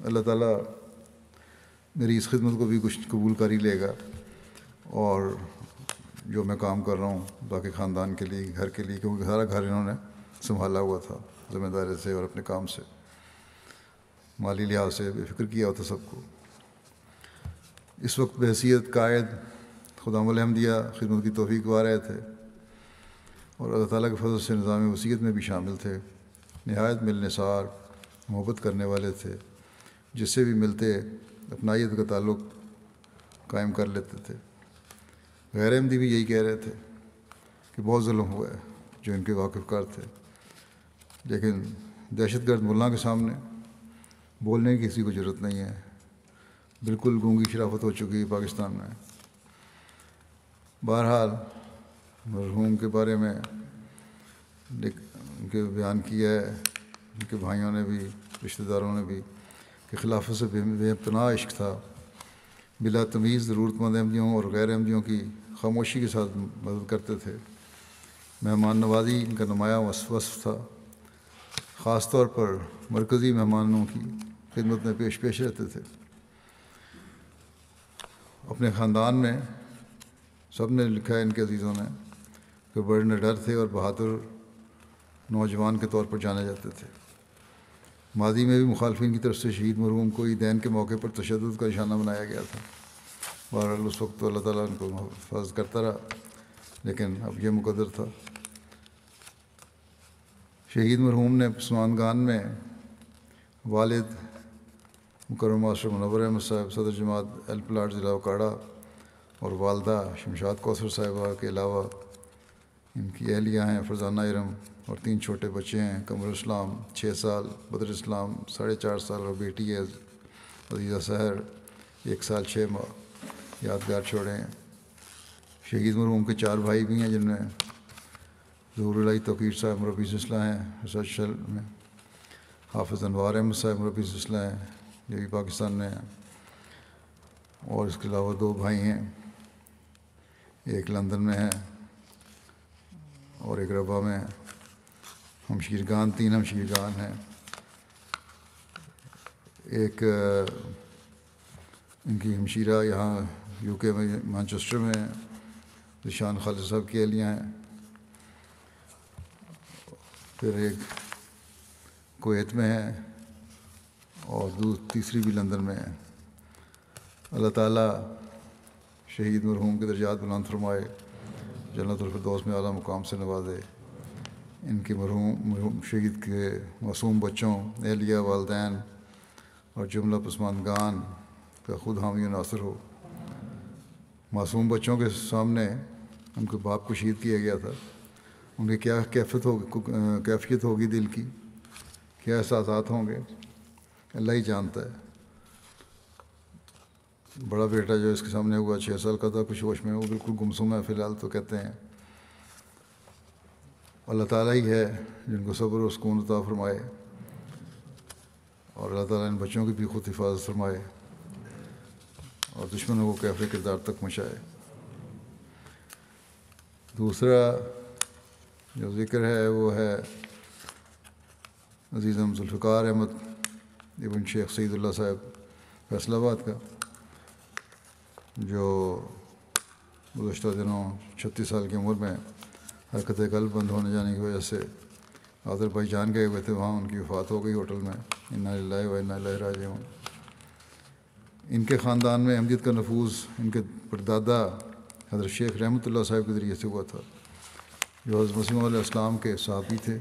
अल्लाह ताला मेरी इस खिदमत को भी कुछ कबूल कर ही लेगा और जो मैं काम कर रहा हूँ, बाकी ख़ानदान के लिए, घर के लिए, क्योंकि सारा घर इन्होंने संभाला हुआ था ज़िम्मेदारी से और अपने काम से। माली लिहाज से बेफिक्र किया होता सबको। इस वक्त बहसीत कायद खुदा खुदामदिया खिदमत की तोफ़ी को आ रहे थे और अल्लाह ताला के फजल से निज़ाम वसीयत में भी शामिल थे। नहायत मिलनसार मोहब्बत करने वाले थे, जिससे भी मिलते अपनाइत का ताल्लुक़ कायम कर लेते थे। गैर अहमदी भी यही कह रहे थे कि बहुत जुल्म हुआ है, जो इनके वाकिफ़कार थे। लेकिन दहशत गर्द मुल्ला के सामने बोलने की किसी को ज़रूरत नहीं है। बिल्कुल गूँगी शराफत हो चुकी है पाकिस्तान में। बहरहाल, मरहूम के बारे में उनके बयान किया है, उनके भाइयों ने भी, रिश्तेदारों ने भी, कि खिलाफत से बेपना इश्क था। बिला तमीज़ ज़रूरतमंद अहमदियों और गैर अहमदियों की खामोशी के साथ मदद करते थे। मेहमान नवाजी, इनका नुमाया वसफ था। ख़ास तौर पर मरकज़ी मेहमानों की खिदमत में पेश पेश रहते थे। अपने ख़ानदान में सबने लिखा है इनके अजीज़ों ने कि बड़े निडर थे और बहादुर नौजवान के तौर पर जाने जाते थे। माजी में भी मुखालफी की तरफ़ से शहीद मरहूम को ईदैन के मौके पर तशद का निशाना बनाया गया था। बहरहाल उस वक्त तो अल्लाह ताला उनको महफाज करता रहा, लेकिन अब यह मुकदर था। शहीद मरहूम ने पसमानगान में वालिद मुकरम मास्टर मुनवर अहमद साहब सदर जमात एल प्लाट ज़िला उकाड़ा और वालदा शमशाद कौसर साहिबा के अलावा इनकी अहलियाँ हैं, फरजाना इरम और तीन छोटे बच्चे हैं, कमर इस्लाम छः साल, बदर इस्लाम, साढ़े चार साल और बेटी है, अजीज़ा सहर, एक साल छः माह। यादगार छोड़े हैं। शहीद मरहूम के चार भाई भी हैं जिनमें जहूरलाई तोकीर साहब मरबी सिलसिला हैं, रिसर्च शल में। हाफिज़ अनवार अहमद साहब मरबी सिलसिला हैं जो भी पाकिस्तान में हैं। और इसके अलावा दो भाई हैं, एक लंदन में है और एक रबा में है। हमशीर खान तीन हमशीर खान हैं। एक इनकी हमशीरा यहाँ यूके में मैनचेस्टर में है। निशान खालिद साहब की अहलियाँ हैं। फिर एक कोत में है और तीसरी भी लंदन में है। अल्लाह ताला शहीद मरहूम के दर्जात बुलंद फरमाए जन्नतफरदौस में अला मुकाम से नवाजे। इनके मरहूम शहीद के मासूम बच्चों एहलिया वालदेन और जुमला पसमानगान का खुद हामी नासर हो। मासूम बच्चों के सामने उनके बाप को शहीद किया गया था। उनकी क्या कैफियत होगी कैफियत होगी दिल की? क्या एहसास होंगे? अल्लाह ही जानता है। बड़ा बेटा जो इसके सामने हुआ छः साल का था, कुछ होश में वो बिल्कुल गुमसुम है, फ़िलहाल तो कहते हैं अल्लाह ताला ही है जिनको सब्र और सुकून अता फरमाए और अल्लाह ताला इन बच्चों की भी खुद हिफाजत फरमाए और दुश्मनों को कैफ़े किरदार तक मचाए दूसरा जो ज़िक्र है वो है अजीज़म जुल्फ़ार अहमद इबन शेख सईदुल्ला साहब फैसलाबाद का, जो गुजशत दिनों छत्तीस साल की उम्र में हरकत कल बंद होने जाने की वजह से आदर भाई जान गए हुए थे, वहाँ उनकी वफात हो गई होटल में। इन्ना लाए व इन्ना हूँ इनके ख़ानदान में अहमदियत का नफूज़ इनके परदादा हज़रत शेख रहमत साहब के ज़रिए से हुआ था। जो हज़रत मसीम इस्लाम के साहबी थे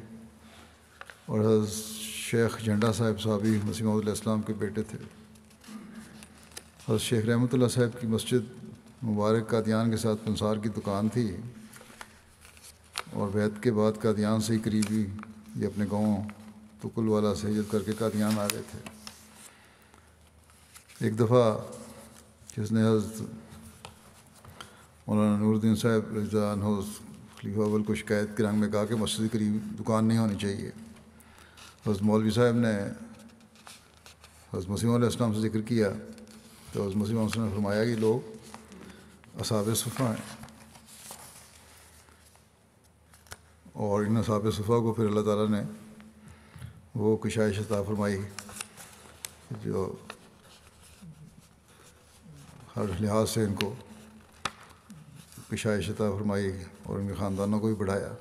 और हज़रत शेख झंडा साहब साहबी मसीम के बेटे थे। हज़रत शेख रहमत साहब की मस्जिद मुबारक कादियान के साथ पंसार की दुकान थी। और वैद के बाद कादियान से ही करीबी ये अपने गाँव तुकुल वाला से हिजत करके कादियान आ गए थे। एक दफ़ा जिसने हज़रत मौलाना नूरुद्दीन साहब रजान हो खलीफा अवल को शिकायत के रंग में कहा कि मस्जिद करीब दुकान नहीं होनी चाहिए। हज़रत मौलवी साहब ने हज़रत मसीम से ज़िक्र किया तो हज़रत मसीम ने फरमाया कि लोग असाब सफ़ा हैं। और इन असाब सफ़ा को फिर अल्लाह ताला ने वो कशाइश अता फरमाई जो हर लिहाज से इनको कशाइश अता फरमाई और इनके ख़ानदानों को भी बढ़ाया।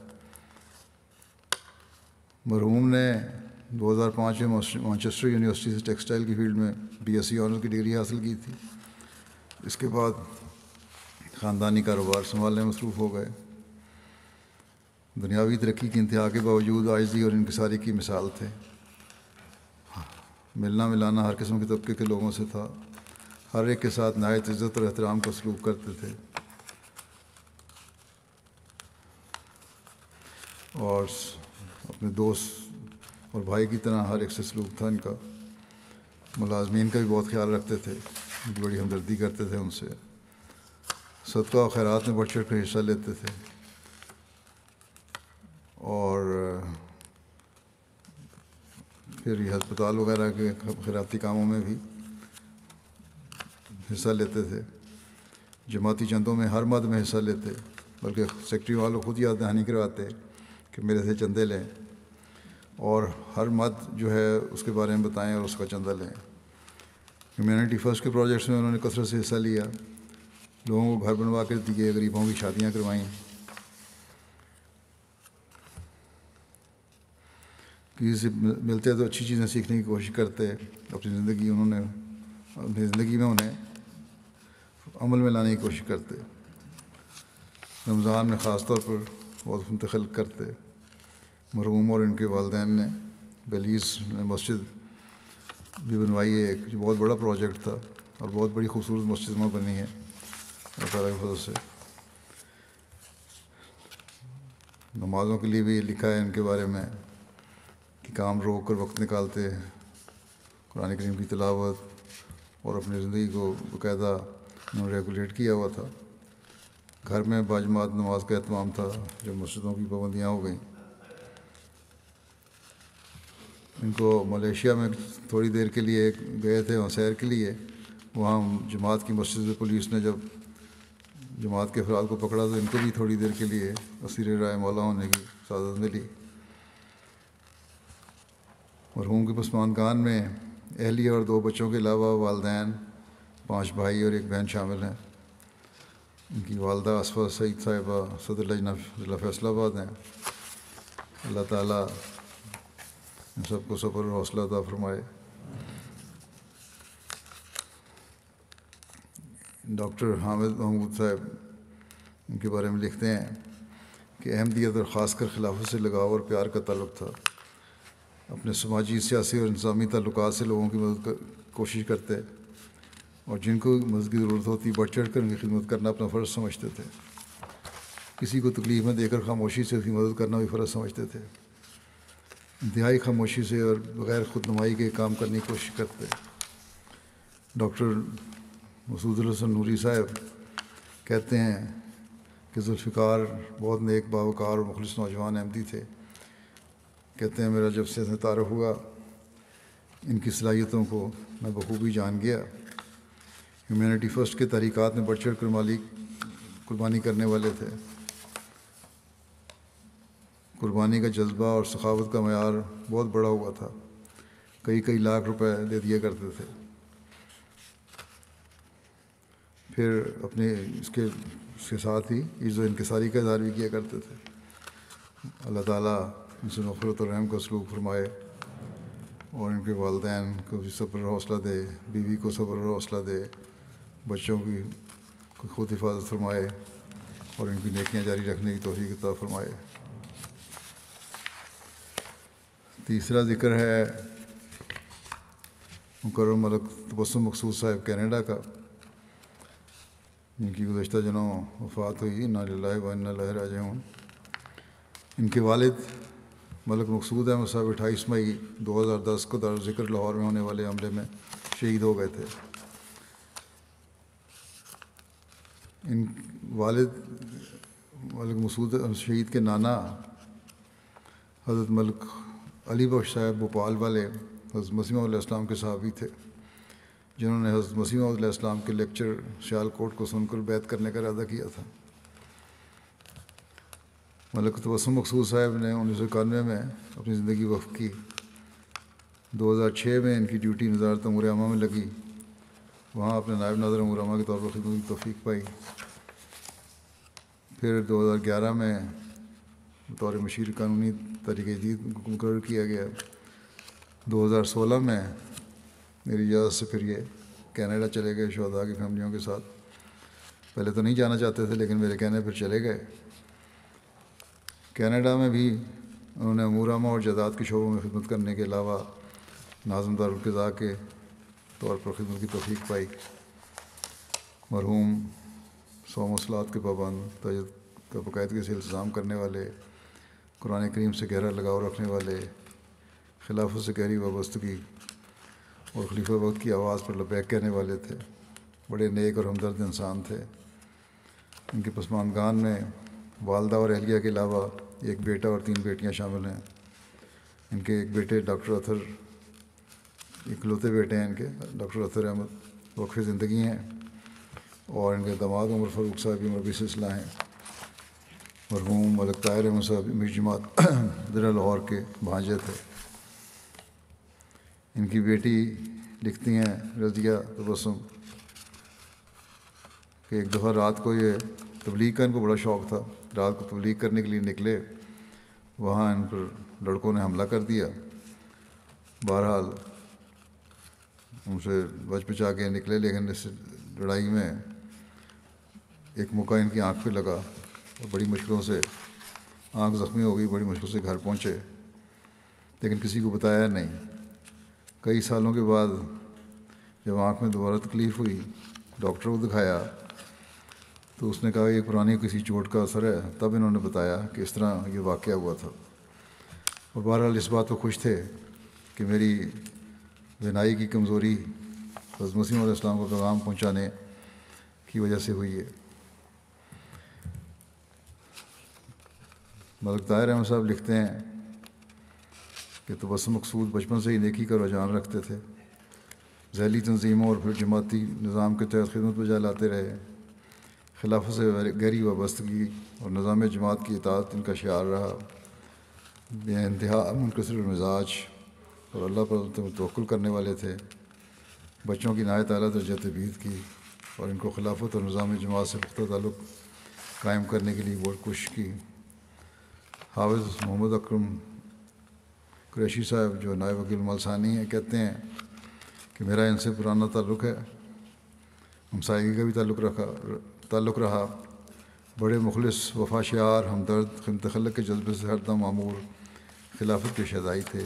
मरहूम ने 2005 में मैनचेस्टर यूनिवर्सिटी से टेक्सटाइल की फ़ील्ड में बीएससी ऑनर्स की डिग्री हासिल की थी। इसके बाद ख़ानदानी कारोबार संभालने मसरूफ़ हो गए। दुनियावी तरक्की की इंतहा के बावजूद आयजी और इनकसारी की मिसाल थे। मिलना मिलाना हर किस्म के तबके के लोगों से था। हर एक के साथ नहायत इज़्ज़त और एहतराम का सलूक करते थे। और अपने दोस्त और भाई की तरह हर एक से सलूक था इनका। मुलाजमीन का भी बहुत ख्याल रखते थे। बड़ी हमदर्दी करते थे उनसे। सदका और खैरात में बढ़ चढ़ कर हिस्सा लेते थे। और फिर ये हस्पताल वगैरह के खैराती कामों में भी हिस्सा लेते थे। जमाती चंदों में हर मद में हिस्सा लेते, बल्कि सेक्रेटरी वालों खुद याद दहानी करवाते कि मेरे से चंदे लें और हर मद जो है उसके बारे में बताएँ और उसका चंदा लें। ह्यूमैनिटी फ़र्स्ट के प्रोजेक्ट्स में उन्होंने कसरत से हिस्सा लिया। लोगों को घर बनवा कर दिए गरीबों की शादियाँ करवाईं। किसी से मिलते तो अच्छी चीज़ें सीखने की कोशिश करते अपनी ज़िंदगी उन्होंने, अपनी ज़िंदगी में उन्हें अमल में लाने की कोशिश करते रमज़ान में ख़ास तौर पर बहुत मुंतखल करते मरहूम और इनके वालदेन ने बलीस में मस्जिद भी बनवाई है एक, जो बहुत बड़ा प्रोजेक्ट था और बहुत बड़ी खूबसूरत मस्जिद वहाँ बनी है की से। नमाज़ों के लिए भी लिखा है इनके बारे में। कि काम रोक कर वक्त निकालते हैं कुरान करीम की तलावत और अपनी ज़िंदगी को बाकायदा उन्होंने रेगुलेट किया हुआ था। घर में बाजमात नमाज़ का अहतमाम था, जब मस्जिदों की पाबंदियाँ हो गई। इनको मलेशिया में थोड़ी देर के लिए गए थे वहाँ सैर के लिए। वहाँ जमात की मस्जिद में पुलिस ने जब जमात के अफराद को पकड़ा तो इनको भी थोड़ी देर के लिए असीर राय मौला होने की सादत मिली। मरहूम के पसमानगान में अहलिया और दो बच्चों के अलावा वालदेन, पाँच भाई और एक बहन शामिल हैं। इनकी वालदा असफा सईद साहिबा सदर ज़िला फैसलाबाद हैं। अल्लाह ताला इन सबको सफ़र और हौसला अदा फरमाए। डॉक्टर हामिद महमूद साहब उनके बारे में लिखते हैं कि अहमदियत और ख़ासकर खिलाफत से लगाव और प्यार का ताल्लुक़ था। अपने समाजी, सियासी और इंतज़ामी ताल्लुक से लोगों की मदद कर, कोशिश करते और जिनको मदद की ज़रूरत होती, बढ़ चढ़ कर उनकी खिदमत करना अपना फ़र्ज़ समझते थे। किसी को तकलीफ़ में देकर खामोशी से उसकी मदद करना भी फ़र्ज़ समझते थे। इंतहाई खामोशी से और बग़ैर खुदनुमाई के काम करने की कोशिश करते डॉक्टर मसूद हसन नूरी साहब कहते हैं कि जुल्फ़िकार बहुत नेक, बावकार और मुखलिस नौजवान अहमदी थे। कहते हैं, मेरा जब से तारफ़ हुआ, इनकी सलाहियतों को मैं बखूबी जान गया। ह्यूमैनिटी फ़र्स्ट के तरीक़ात में बढ़ चढ़ कुर्बानी करने वाले थे। कुर्बानी का जज्बा और सखावत का मैार बहुत बड़ा हुआ था। कई कई लाख रुपए दे दिया करते थे। फिर अपने इसके इसके साथ ही इज़्ज़ो इनकसारी का इजहार भी किया करते थे। अल्लाह ताला इनसे नफ़रत और रहम का सलूक फरमाए और इनके वालदेन को भी सब्र हौसला दे, बीवी को सब्र हौसला दे, बच्चों की खुद हिफाजत फरमाए और इनकी नेकियाँ जारी रखने की तोफ़ी किताब फरमाए। तीसरा ज़िक्र है मुकर मलक तबसम मकसूद साहब कैनेडा का, जिनकी गुज्त जनों वफ़ात हुई ना वन राज हूँ इनके वालिद मलक मकसूद अहमद साहब अट्ठाईस मई 2010 को दर ज़िक्र लाहौर में होने वाले हमले में शहीद हो गए थे। इन वालिद, मलक मसूद शहीद के नाना, हज़रत मलक अली बख्श साहब भोपाल वाले हज़रत मसीम के साहबी थे, जिन्होंने हज़रत मसीम के लेक्चर सियालकोट को सुनकर बैत करने का इरादा किया था। मलक तबसम मकसूद साहब ने उन्नीस सौ इक्यानवे में अपनी ज़िंदगी वफ़ की। 2006 में इनकी ड्यूटी नज़ारत अमूरमा में लगी। वहाँ अपने नायब नाजर अमूरमा के तौर पर खिदमत की तोफ़ी पाई। फिर 2011 में बतौर मशीर कानूनी तरीके जीत मुकर किया गया। 2016 में मेरी इजाज़त से फिर ये कनाडा चले गए शहदा की फैमिलियों के साथ। पहले तो नहीं जाना चाहते थे, लेकिन मेरे कहने फिर चले गए। कनाडा में भी उन्होंने अमूरामा और जदाद के शोबों में खिदमत करने के अलावा नाजम दारकज़ा के तौर पर खिदमत की तोफ़ी पाई। मरहूम सौ मसलात के पाबंद, तजद का बाकायदगी से इल्ज़ाम करने वाले, कुरान करीम से गहरा लगाव रखने वाले खिलाफत से गहरी वाबस्तगी और खलीफा वक्त की आवाज़ पर लबैक कहने वाले थे। बड़े नेक और हमदर्द इंसान थे। इनके पसमानगान में वालदा और अहलिया के अलावा एक बेटा और तीन बेटियाँ शामिल हैं। इनके एक बेटे डॉक्टर अथर इकलौते बेटे हैं इनके। डॉक्टर अथर अहमद वक्फ ज़िंदगी हैं और इनके दामाद उमर फ़ारूक साहब भी मरबी सिलसिला हैं। मरहूम मलक ताहिर अहमद साहब मीर जमात ज़रा लाहौर के भांजे थे इनकी बेटी लिखती हैं रजिया तबसम कि एक दफ़ा रात को ये तबलीग का इनको बड़ा शौक़ था। रात को तबलीग करने के लिए निकले, वहाँ इन पर लड़कों ने हमला कर दिया। बहरहाल, उनसे बच बचा के निकले, लेकिन इस लड़ाई में एक मौका इनकी आँख पे लगा और बड़ी मुश्किलों से आँख ज़ख्मी हो गई, बड़ी मुश्किल से घर पहुँचे। लेकिन किसी को बताया नहीं। कई सालों के बाद जब आँख में दोबारा तकलीफ़ हुई, डॉक्टर को दिखाया तो उसने कहा, ये पुरानी किसी चोट का असर है। तब इन्होंने बताया कि इस तरह ये वाक़ हुआ था। और बहरहाल इस बात को खुश थे कि मेरी बिनाई की कमज़ोरी हज़रत मसीम इस्लाम को पैगाम पहुँचाने की वजह से हुई है। मलक ताहिर अहमद साहब लिखते हैं कि तो बस मकसूद बचपन से ही नेकी का रुझान रखते थे। जैली तंजीमों और फिर जमाती निज़ाम के तहत खिदमत बजा लाते रहे। खिलाफत से गहरी वाबस्तगी और निज़ाम जमात की इतात इनका शार रहा। बेानतहा मुनकसर मिजाज और अल्लाह पर तोल करने वाले थे। बच्चों की नायत अला दर्जा तबीयत की और इनको खिलाफत और निज़ाम जमात से पुख्ता ताल्लुक़ कायम करने के लिए बहुत कोशिश की। हाफिज़ मोहम्मद अक्रम कुरैशी साहब, जो नायब वकील मलसानी हैं, कहते हैं कि मेरा इनसे पुराना ताल्लुक़ है। हमसायगी का भी ताल्लुक़ रखा ताल्लुक़ रहा। बड़े मुखलिस वफाशार हमदर्द खमतखलक के जज्बे से हरदम मामूर खिलाफत के शदाई थे।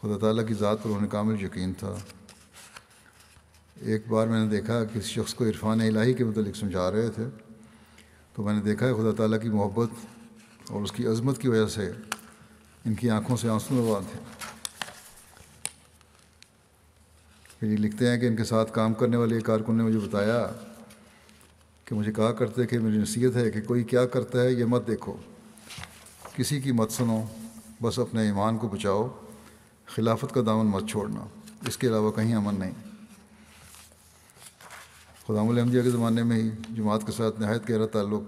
खुदा ताला की ज़ात पर उन्हें कामिल यकीन था। एक बार मैंने देखा किसी शख्स को इरफान इलाही के मतलब समझा रहे थे। तो मैंने देखा है खुदा ताला की मोहब्बत और उसकी अजमत की वजह से इनकी आँखों से आँसू नवा थे। फिर ये लिखते हैं कि इनके साथ काम करने वाले कारकुन ने मुझे बताया कि मुझे कहा करते कि मेरी नसीहत है कि कोई क्या करता है, ये मत देखो। किसी की मत सुनो, बस अपने ईमान को बचाओ। खिलाफत का दामन मत छोड़ना, इसके अलावा कहीं अमन नहीं। खुदामदिया के ज़माने में ही जमात के साथ नहायत गहरा ताल्लुक़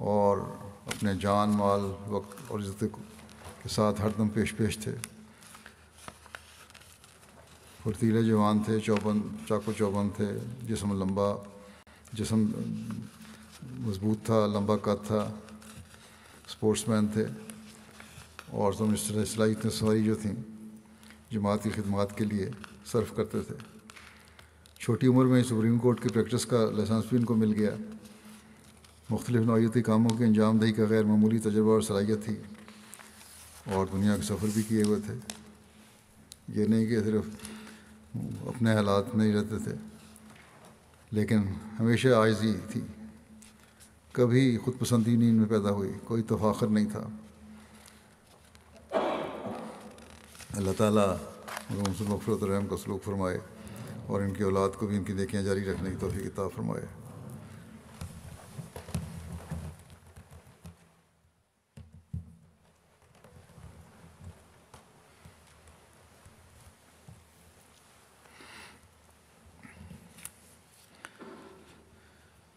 और अपने जान, माल, वक्त और इज़्ज़त के साथ हरदम पेश पेश थे। फुर्तीले जवान थे चौबन चाको चौबन थे, जिसम लंबा जिसम मज़बूत था, लंबा कद था स्पोर्ट्समैन थे, और तरह सलाहियतें सारी जो थी, जमात की खदमात के लिए सर्व करते थे। छोटी उम्र में सुप्रीम कोर्ट की प्रैक्टिस का लाइसेंस भी इनको मिल गया। मुख्तलिफ़ नौती कामों की अंजाम दही का गैर मामूली तजर्बा और सलाहियत थी, और दुनिया के सफ़र भी किए हुए थे। ये नहीं कि सिर्फ़ अपने हालात में ही रहते थे। लेकिन हमेशा आयजी थी। कभी खुद पसंदी नहीं इनमें पैदा हुई, कोई तफाखर नहीं था। अल्लाह ताला मफरत रहम का सलूक फरमाए और इनकी औलाद को भी इनकी देखियाँ जारी रखने की तोफ़ी किताब फरमाए।